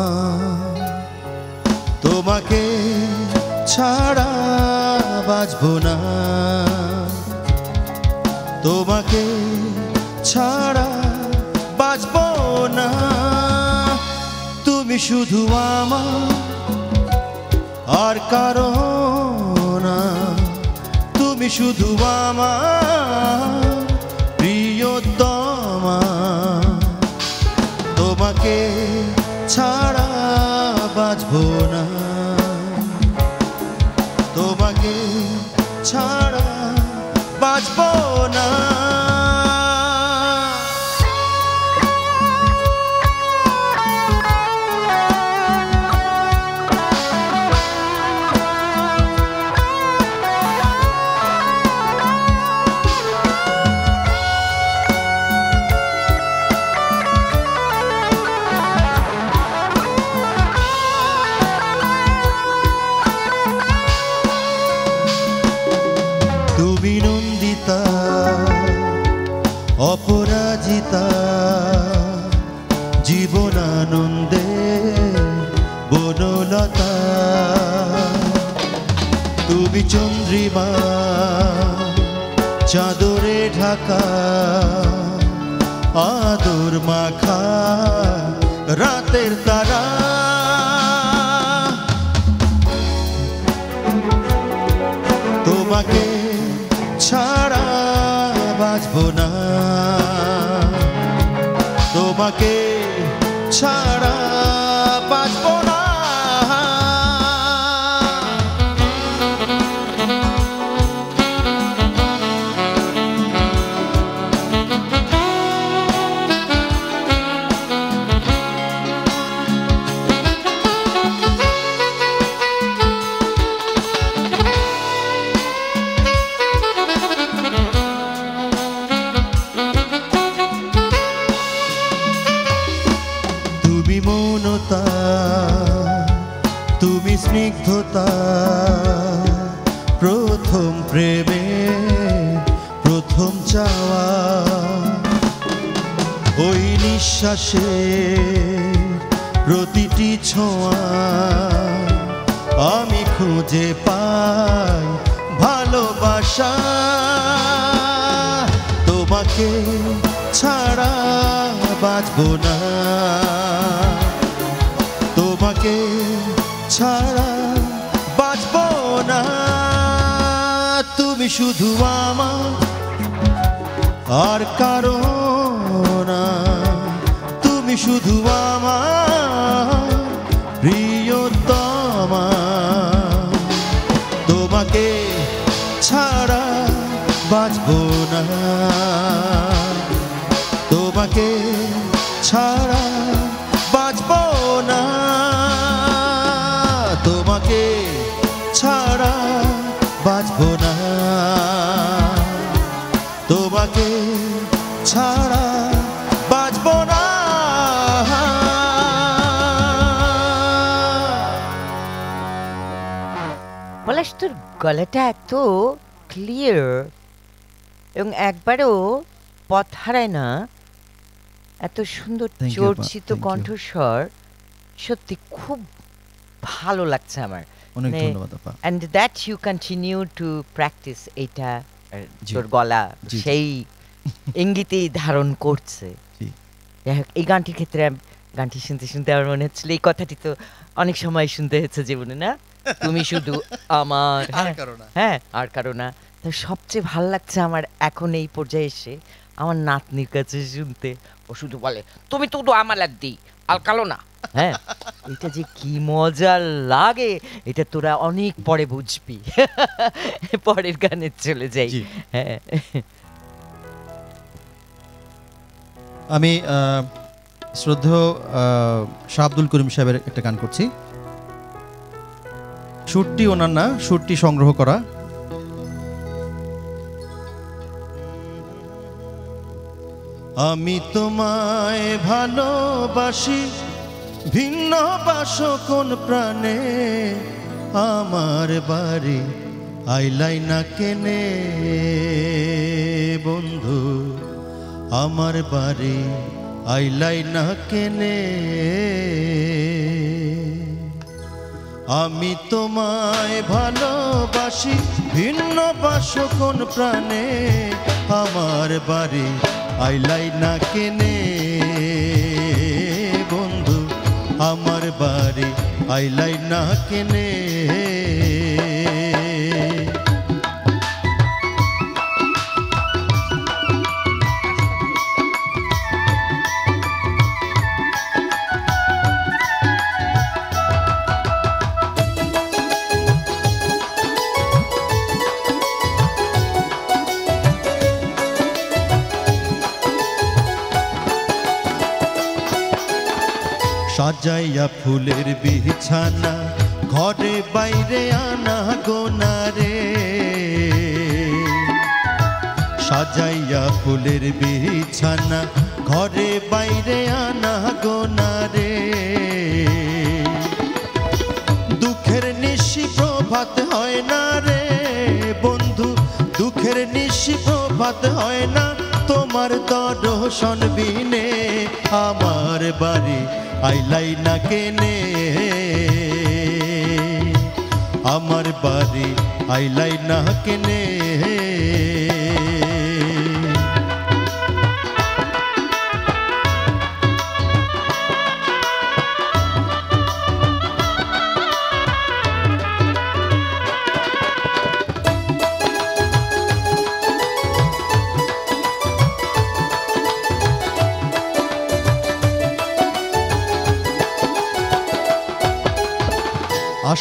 তোমাকে ছাড়া বাঁচব না। তোমাকে ছাড়া বাঁচব না। তুমি শুধু আমার, আর কারও না। তুমি শুধু আমার। তোমাকে ছাড়া বাঁচব না। তোমাকে ছাড়া বাঁচব না। তুমি চন্দ্রিমা চাদরে ঢাকা আদর মাখা রাতের তারা। তোমাকে ছাড়া বাঁচব না। তোমাকে ছাড়া গলাটা এত ক্লিয়ার এবং একবারও পথ হারায় না। এত সুন্দর চর্চিত কণ্ঠস্বর। সত্যি খুব ভালো লাগছে আমার। অনেক ধন্যবাদ আপা। And that you continue to practise এইটা তোর গলা। সেই ইঙ্গিতেই ধারণ করছে। যাই হোক এই গানটির ক্ষেত্রে গানটি শুনতে শুনতে আমার মনে হচ্ছিল এই কথাটি তো অনেক সময় শুনতে হয়েছে জীবনে না? তুমি শুধু আমার। হ্যাঁ, হ্যাঁ আর কারও না। তো সবচেয়ে ভালো লাগছে আমার এখন এই পর্যায়ে এসে আমার নাতনির কাছে শুনতে। ও শুধু বলে তুমি তো তো আমার লাগদি আর কালো না। হ্যাঁ এটা যে কি মজা লাগে এটা তোরা অনেক পরে বুঝবি। পরের গানে চলে যাই। হ্যাঁ। আমি আহ, শ্রদ্ধেয় আহ, শাহ আব্দুল করিম সাহেবের একটা গান করছি। সুরটি ওনার না, সুরটি সংগ্রহ করা। আমি তোমায় ভালোবাসি, ভিন্ন বাস কোন প্রাণে। আমার বাড়ি আইলাই না কেনে, বন্ধু। আমার বাড়ি আইলাই না কেনে। আমি তোমায় ভালোবাসি, ভিন্ন বাস কোন প্রাণে? আমার বাড়ি আইলাই না কেনে? বন্ধু, আমার বাড়ি আইলাই না কেনে? সাজাইয়া ফুলের বিছানা, ঘরে বাইরে আনা গোনারে। সাজাইয়া ফুলের বিছানা, ঘরে বাইরে আনা গোনারে। দুঃখের নিশি প্রভাত হয় না রে বন্ধু, দুঃখের নিশি প্রভাত হয় না দর্শন বিনে আমার বাড়ি আইলাই না কেনে। আমার বাড়ি আইলাই না কেনে।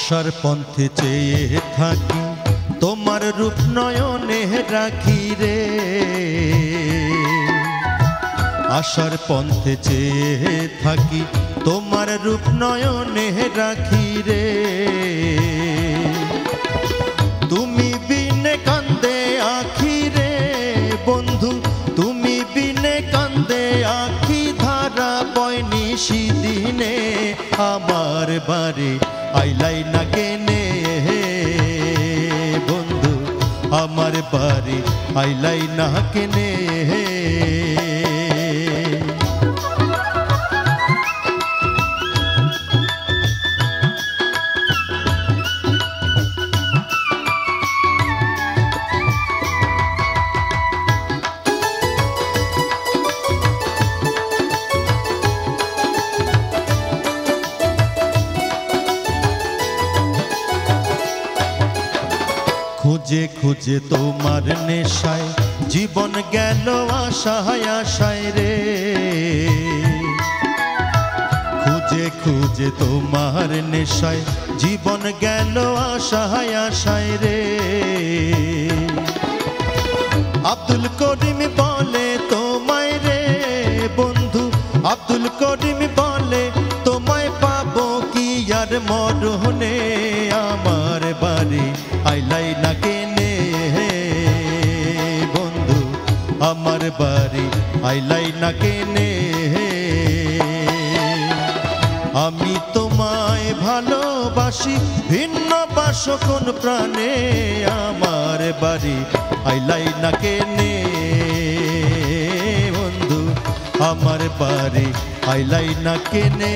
আশার পন্থে চেয়ে থাকি, তোমার রূপ নয়নে রাখি রে। আশার পন্থে চেয়ে থাকি, তোমার রূপ নয়নে রাখি রে। তুমি বিনে কান্দে আখি রে বন্ধু, তুমি বিনে কান্দে আখি ধারা বয়নি সিদিনে আমার বাড়ি আইলাই না কেনে বন্ধু আমার বাড়ি আইলাই না কেনে। খুঁজে তোমার নেশায় জীবন গেল আশায় আশায় রে। খুঁজে খুঁজে তোমার নেশায় জীবন গেল আশায় আশায় রে। আব্দুল করিম বলে তোমায় রে বন্ধু, আব্দুল করিম বলে তোমায় পাবো কি আর মরহনে আমার বাড়ি। আইলাই না আমার বাড়ি আইলাই না কেনে আমি তোমায় ভালোবাসি, ভিন্ন বাস কোন প্রাণে আমার বাড়ি আইলাই না কেনে। বন্ধু, আমার বাড়ি আইলাই না কেনে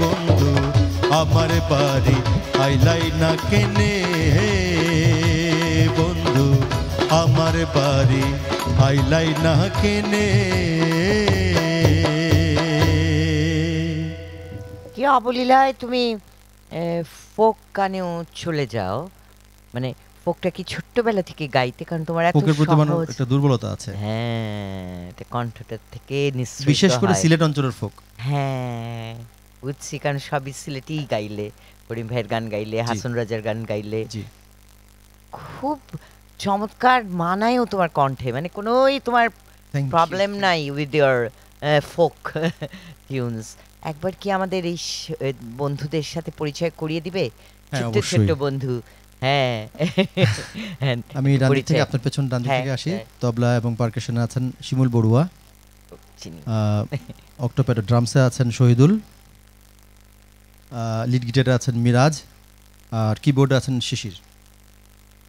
বন্ধু, আমার বাড়ি আইলাই না কেনে। আমার বাড়ি আইলাই না কেনে। কি অবলীলায় তুমি ফোক গানেও চলে যাও। মানে ফোকটা কি ছোট্টবেলা থেকে গাইতে? কারণ তোমার এত ফোকের প্রতি আমার একটা দুর্বলতা আছে। হ্যাঁ এটা কণ্ঠটা থেকে নিঃসৃত বিশেষ করে সিলেট অঞ্চলের ফোক। হ্যাঁ বুঝছি কারণ সবই সিলেটেই গাইলে। করিম ভাইয়ের গান গাইলে হাসন রাজার গান গাইলে। জি। খুব চমৎকার মানায়ও তোমার কণ্ঠে মানে কোনোই তোমার প্রবলেম নাই উইথ ইয়োর ফোক টিউনস একবার কি আমাদের এই বন্ধুদের সাথে পরিচয় করিয়ে দিবে? হ্যাঁ, ছোট্ট ছোট্ট বন্ধু। হ্যাঁ। *laughs* আমি ডান দিক থেকে আপনার পেছন ডান দিক হ্যাঁ, থেকে আসি। হ্যাঁ। তবলা এবং পার্কেশনে আছেন শিমুল বড়ুয়া। অক্টোপ্যাডো ড্রামসে আছেন শহীদুল। লিড গিটারে আছেন মিরাজ। আর কিবোর্ডে আছেন শিশির।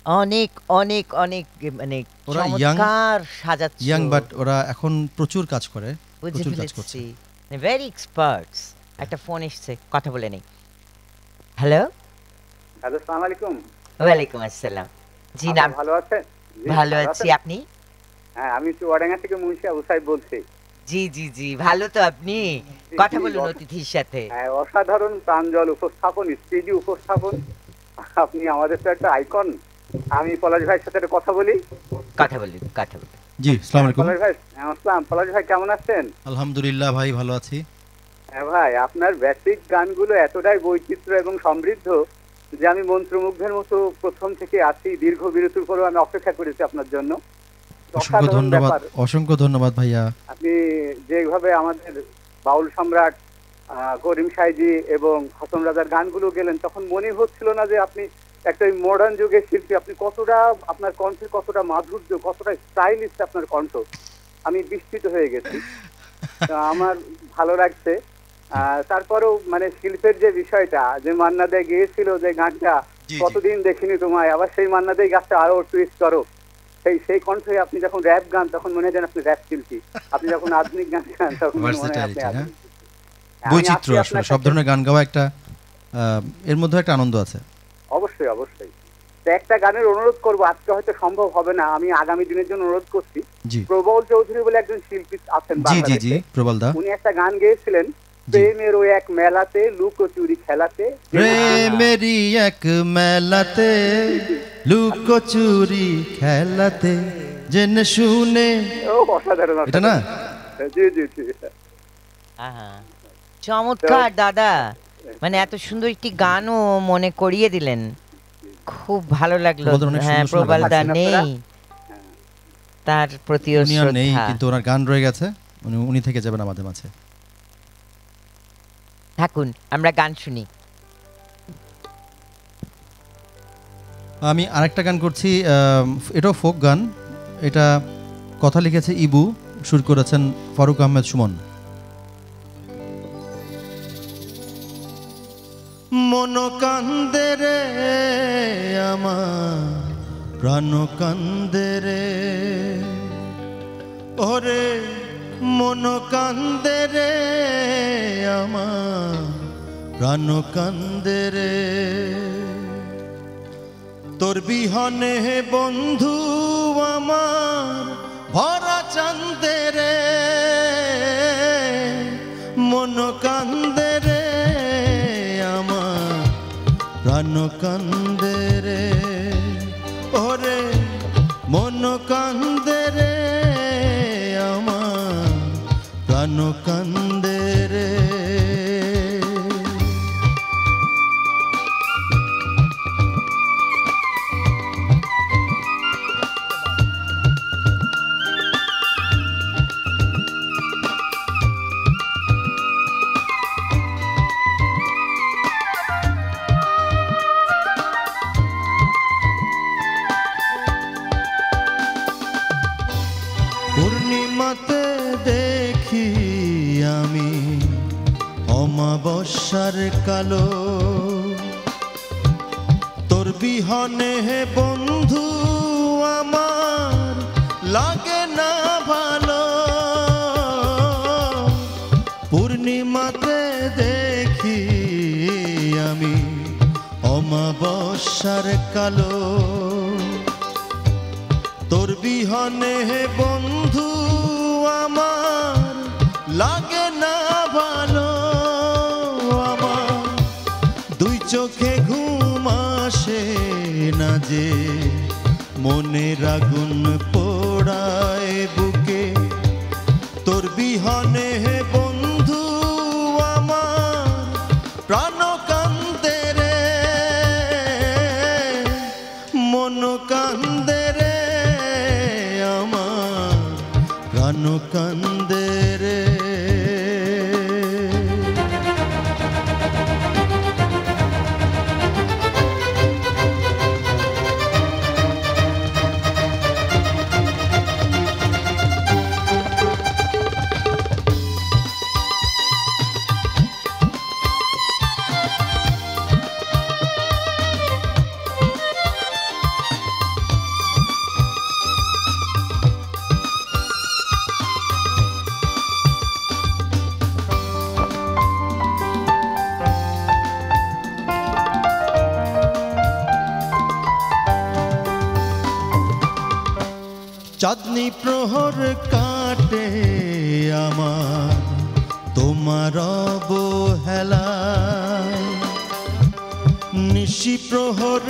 অনেক অনেক অনেক মানে ওরা চমৎকার সাজাচ্ছ। ইয়াং বাট ওরা এখন প্রচুর কাজ করে প্রচুর কাজ করছে। ভেরি এক্সপার্টস একটা ফোন এসেছে কথা বলে নেই। হ্যালো হ্যালো সালাম আলাইকুম ওয়ালাইকুম আসসালাম। জি নাম? ভালো আছেন? ভালো আছি আপনি? হ্যাঁ আমি চুয়াডাঙ্গা থেকে মুন্সি আবু সাহেব বলছি। জি জি জি ভালো তো আপনি? কথা বলুন অতিথির সাথে। হ্যাঁ, অসাধারণ প্রাঞ্জল উপস্থাপন স্টেজি উপস্থাপন। আপনি আমাদের তো একটা আইকন আমি পলাশ ভাইয়ের সাথে কথা বলি। কথা বলুন জি আসসালামু আলাইকুম। পলাশ ভাই হ্যাঁ, আসসালাম। পলাশ ভাই কেমন আছেন? আলহামদুলিল্লাহ ভাই ভালো আছি। হ্যাঁ ভাই আপনার বেসিক গানগুলো এতটাই বৈচিত্র্য এবং সমৃদ্ধ যে আমি মন্ত্রমুগ্ধের মতো প্রথম থেকে আছি দীর্ঘ বিরতির পরেও আমি অপেক্ষা করেছি আপনার জন্য। অসংখ্য ধন্যবাদ অসংখ্য ধন্যবাদ ভাইয়া। আপনি যেভাবে আমাদের বাউল সম্রাট আহ, করিম সাইজি এবং হাসন রাজার গানগুলো গেলেন তখন মনে হচ্ছিল না যে আপনি একটা মডার্ন যুগের শিল্পী আপনি কতটা আপনার কণ্ঠে কতটা মাধুর্য কতটা স্টাইলিস্ট আপনার কণ্ঠ? আমি বিস্মিত হয়ে গেছি। আমার ভালো লাগছে। তারপরেও মানে শিল্পের যে বিষয়টা যে মান্না দে গিয়েছিল যে গানটা। কতদিন দেখিনি তোমায় আবার সেই মান্না দে গাছটা আরও টুইস্ট করো। সেই সেই কণ্ঠে আপনি যখন র্যাপ গান তখন মনে হয় আপনি র্যাপ শিল্পী। আপনি যখন আধুনিক গান গান তখন মনে হয় বৈচিত্র্য আসলে সব ধরনের গান গাওয়া একটা এর মধ্যে একটা আনন্দ আছে। অবশ্যই অবশ্যই। একটা গানের অনুরোধ করব আজকে হয়তো সম্ভব হবে না আমি আগামী দিনের জন্য অনুরোধ করছি। প্রবল চৌধুরী বলে একজন শিল্পী আছেন জি জি জি বাংলাদেশে। প্রবল দা। উনি একটা গান গেয়েছিলেন প্রেমের ওই এক মেলাতে লুকোচুরি খেলাতে। প্রেমেরই এক মেলাতে লুকোচুরি খেলাতে জেনে শুনে। ও অসাধারণ এটা না? জি জি জি। চমৎকার দাদা। মানে এত সুন্দর একটি গানও মনে করিয়ে দিলেন। খুব ভালো লাগল। হ্যাঁ প্রবালদা গাইছেন নেই। হ্যাঁ। তার প্রতিও উনি নেই কিন্তু ওনার গান রয়ে গেছে। উনি উনি থেকে যাবেন আমাদের মাঝে। থাকুন আমরা গান শুনি। আমি আরেকটা গান করছি এটাও ফোক গান। এটা কথা লিখেছে ইবু সুর করেছেন ফারুক আহমেদ সুমন। মন কান্দে রে, আমার প্রাণ কান্দে রে। ওরে মন কান্দে রে, আমার প্রাণ কান্দে রে। তোর বিহনে বন্ধু আমার ভরা চান্দে রে মন কান্দে প্রাণ কান্দে রে। ওরে মন কান্দে রে আমার। প্রাণ কান্দে অমাবস্যার কালো। তোর বিহনে হে বন্ধু, আমার লাগে না ভালো। পূর্ণিমাতে দেখি আমি অমাবস্যার কালো। তোর বিহনে হে বন্ধু, আমার যে মনে রাগুন পোড়ায় বুকে। তোর বিহনে বন্ধু প্রহর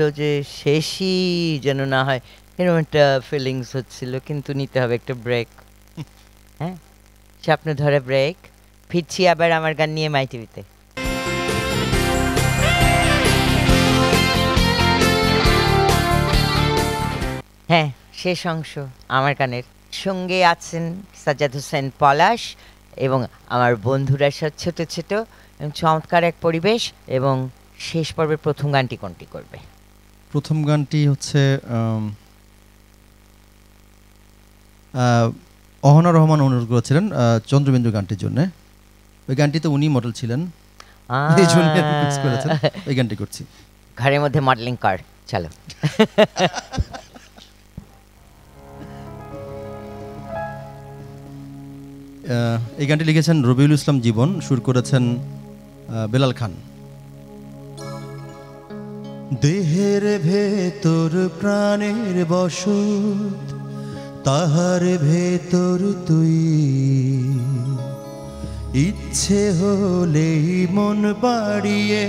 লাগছিল যে শেষই যেন না হয়, এরকম একটা ফিলিংস হচ্ছিল, কিন্তু নিতে হবে একটা ব্রেক হ্যাঁ? স্বপ্ন ধরে ব্রেক ফিরছি আবার আমার গান নিয়ে মাই টিভিতে হ্যাঁ শেষ অংশ আমার গানের। সঙ্গে আছেন সাজ্জাদ হোসেন পলাশ এবং আমার বন্ধুরা সব ছোট ছোট। এবং চমৎকার এক পরিবেশ এবং শেষ পর্বের প্রথম গানটি কোনটি করবে? প্রথম গানটি হচ্ছে অহনা রহমান অনুরোধ করেছিলেন চন্দ্রবিন্দু গানটির জন্য। ওই গানটিতে উনি মডেল ছিলেন। এই জন্য করেছেন এই গানটি করছি। ঘরের মধ্যে মডেলিং কর চলো। এই গানটি লিখেছেন রবিউল ইসলাম জীবন সুর করেছেন বেলাল খান। দেহের ভেতর প্রাণের বসত, তাহার ভেতর তুই। ইচ্ছে হলেই মন বাড়িয়ে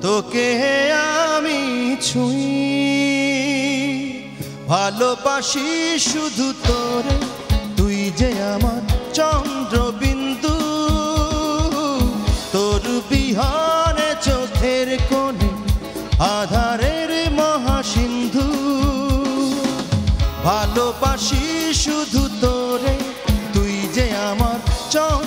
তোকে আমি ছুঁই। ভালোবাসি শুধু তোরে, তুই যে আমার চন্দ্রবিন্দু। তোর কোণে আধারের মহাসিন্ধু ভালোবাসি শুধু তোরে তুই যে আমার চন্দ্রবিন্দু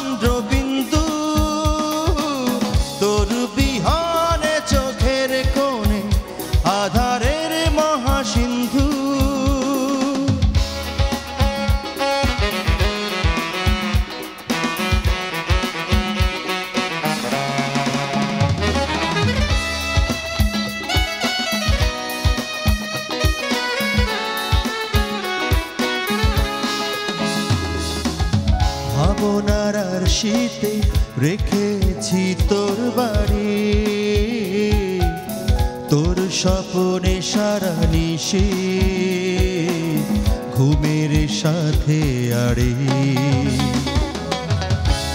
স্বপনে সারা নিশে ঘুমের সাথে আড়ে।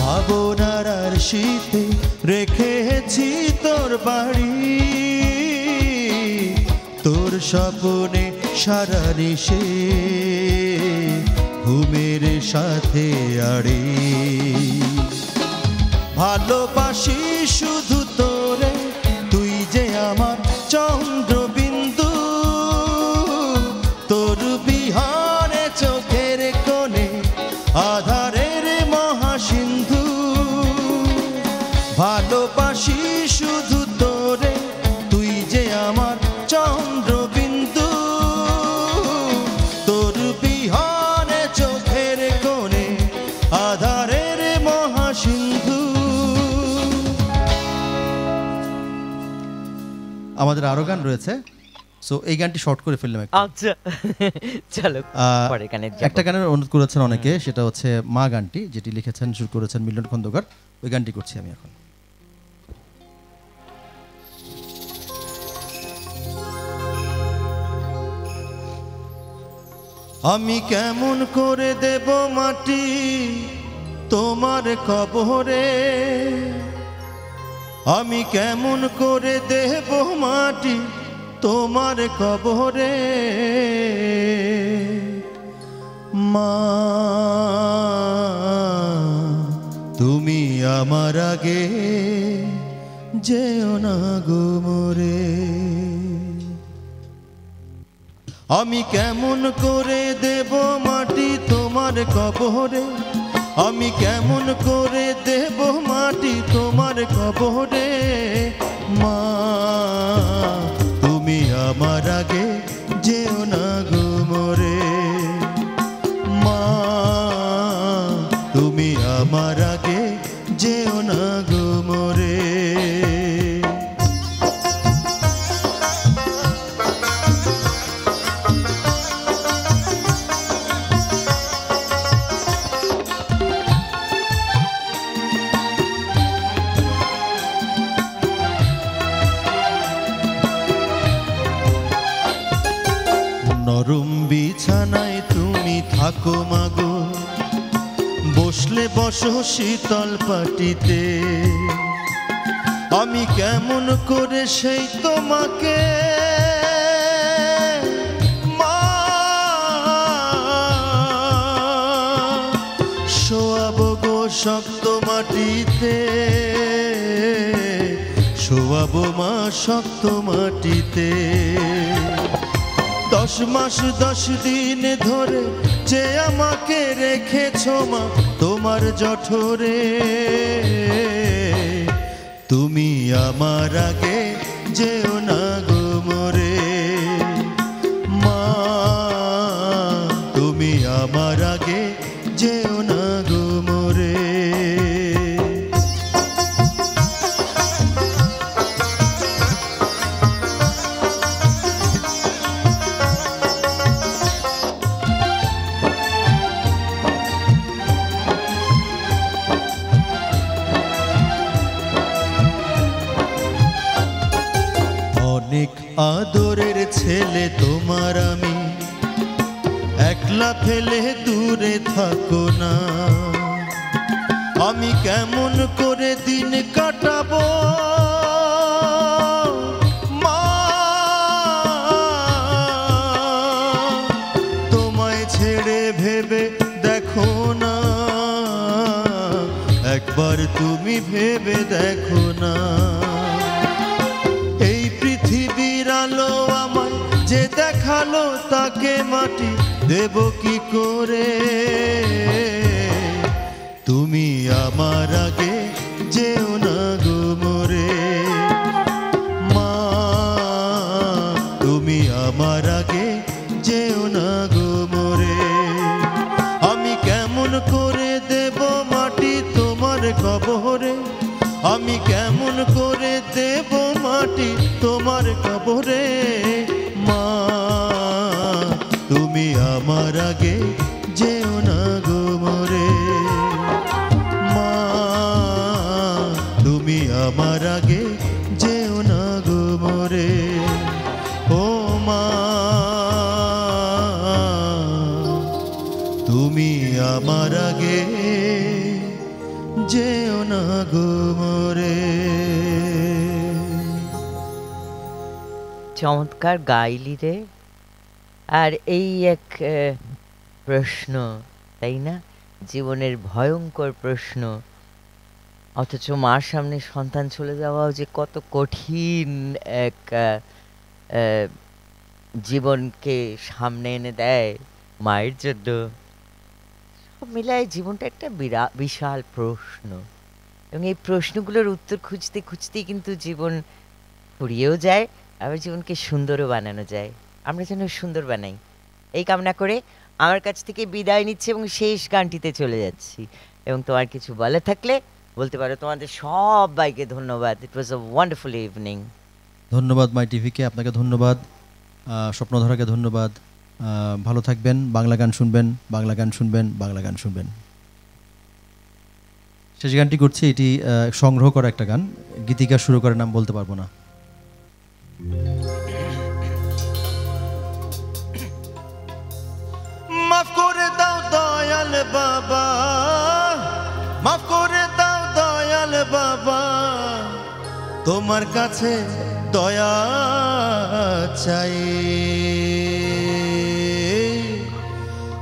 ভাবনার আর শীতে রেখেছি তোর বাড়ি, তোর স্বপনে সারা নিশে ঘুমের সাথে আড়ে। ভালোবাসি শুধু তোরে, তুই যে আমার চন্দ্রবিন্দু আমাদের আরও গান রয়েছে। সো এই গানটি শর্ট করে ফেললাম আচ্ছা। চলো পরের গানে একটা গানের অনুরোধ করেছেন অনেকে সেটা হচ্ছে মা গানটি যেটি লিখেছেন সুর করেছেন মিলন খন্দকার। ওই গানটি করছি আমি এখন। আমি কেমন করে দেব মাটি তোমার কবরে? আমি কেমন করে দেব মাটি তোমার কবরে? মা, তুমি আমার আগে যেও না গো মোরে। আমি কেমন করে দেব মাটি তোমার কবরে? আমি কেমন করে দেব মাটি তোমার কবরে? মা তুমি আমার আগে থাকো মাগো বসলে বসো শীতল পাটিতে। আমি কেমন করে সেই তোমাকে? শোয়াবো গো শক্ত মাটিতে। শোয়াবো মা শক্ত মাটিতে। দশ মাস, দশ দিন ধরে যে আমাকে রেখেছ মা, তোমার জঠরে। তুমি আমার আগে যেও না গো মা, তুমি আমার আগে যেও না গো চমৎকার গাইলি রে? আর এই এক প্রশ্ন, তাই না? জীবনের ভয়ঙ্কর প্রশ্ন। অথচ মার সামনে সন্তান চলে যাওয়াও যে কত কঠিন এক জীবনকে সামনে এনে দেয় মায়ের জন্য। সব মিলায় জীবনটা একটা বিরা, বিশাল প্রশ্ন। এবং এই প্রশ্নগুলোর উত্তর খুঁজতে খুঁজতেই কিন্তু জীবন ফুরিয়েও যায়। আবার জীবনকে সুন্দরও বানানো যায়। আমরা যেন সুন্দর বানাই। এই কামনা করে আমার কাছ থেকে বিদায় নিচ্ছে এবং শেষ গানটিতে চলে যাচ্ছি। এবং তোমার কিছু বলে থাকলে বলতে পারো তোমাদের সবাইকে ধন্যবাদ। ইট ওয়াজ আ ওয়ান্ডারফুল ইভিনিং ধন্যবাদ মাই টিভিকে, আপনাকে ধন্যবাদ। স্বপ্নধারাকে ধন্যবাদ। ভালো থাকবেন, বাংলা গান শুনবেন, বাংলা গান শুনবেন, বাংলা গান শুনবেন। শেষ গানটি করছি, এটি সংগ্রহ করা একটা গান। গীতিকা শুরু করে নাম বলতে পারব না। মাফ করে দাও দয়াল বাবা। মাফ করে দাও দয়াল বাবা। তোমার কাছে দয়া চাই।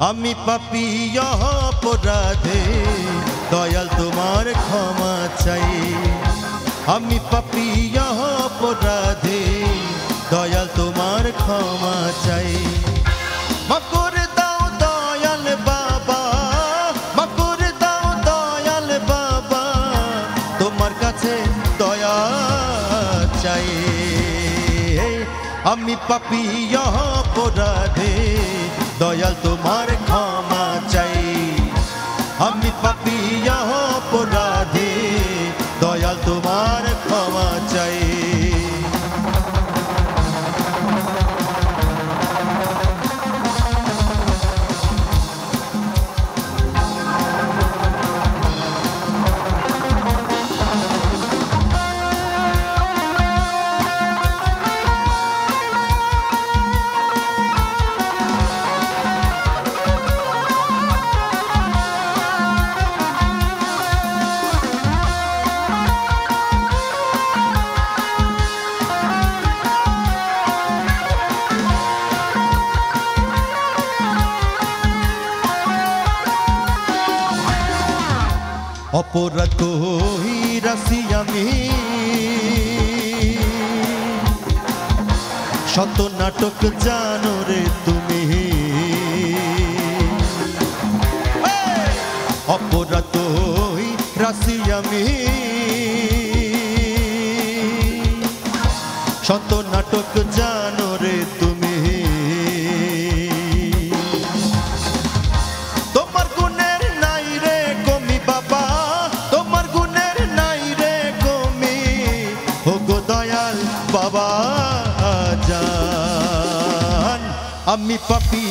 আমি পাপি অপরাধে দয়াল তোমার ক্ষমা চাই। আমি পাপি অপরাধে দয়াল তোমার ক্ষমা চাই আমি পাপি অপরাধে দয়াল তোমার ক্ষমা চাই আমি পাপি অপরাধে অপরাধ হইরাছি আমি শত নাটক জানো রে তুমি! অপরাধ হইরাছি আমি শত নাটক জানো দয়াল বাবা যান আমি পাপি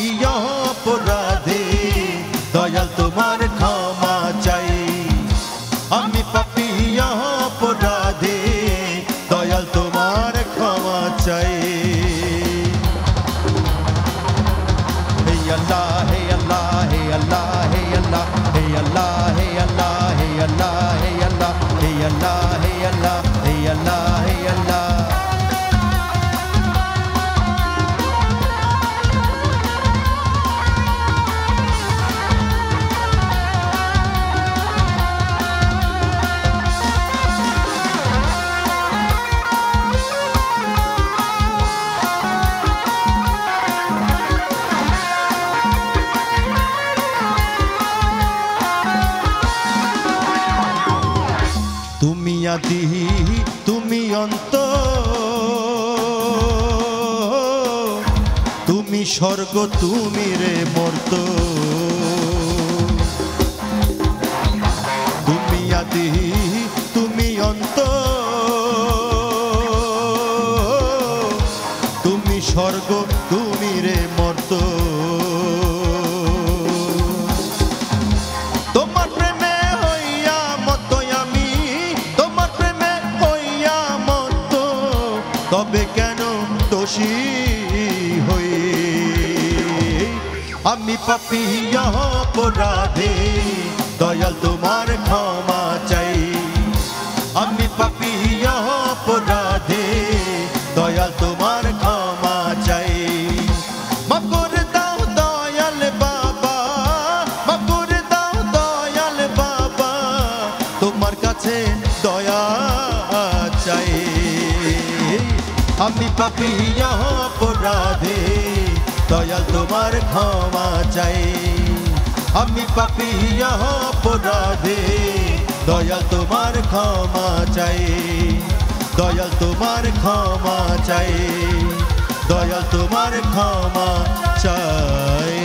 को तू मेरे আমি অপরাধে, দয়াল তোমার ক্ষমা চাই। আমি পাপি অপরাধে, দয়াল তোমার ক্ষমা চাই। মাফ করে দাও দয়াল বাবা, মাফ করে দাও দয়াল বাবা, তোমার কাছে দয়া চাই। আমি পাপি অপরাধে, দয়াল তোমার ক্ষমা চাই। আমি পাপি, অপরাধে। দয়াল তোমার ক্ষমা চাই। দয়াল তোমার ক্ষমা চাই। দয়াল তোমার ক্ষমা চাই।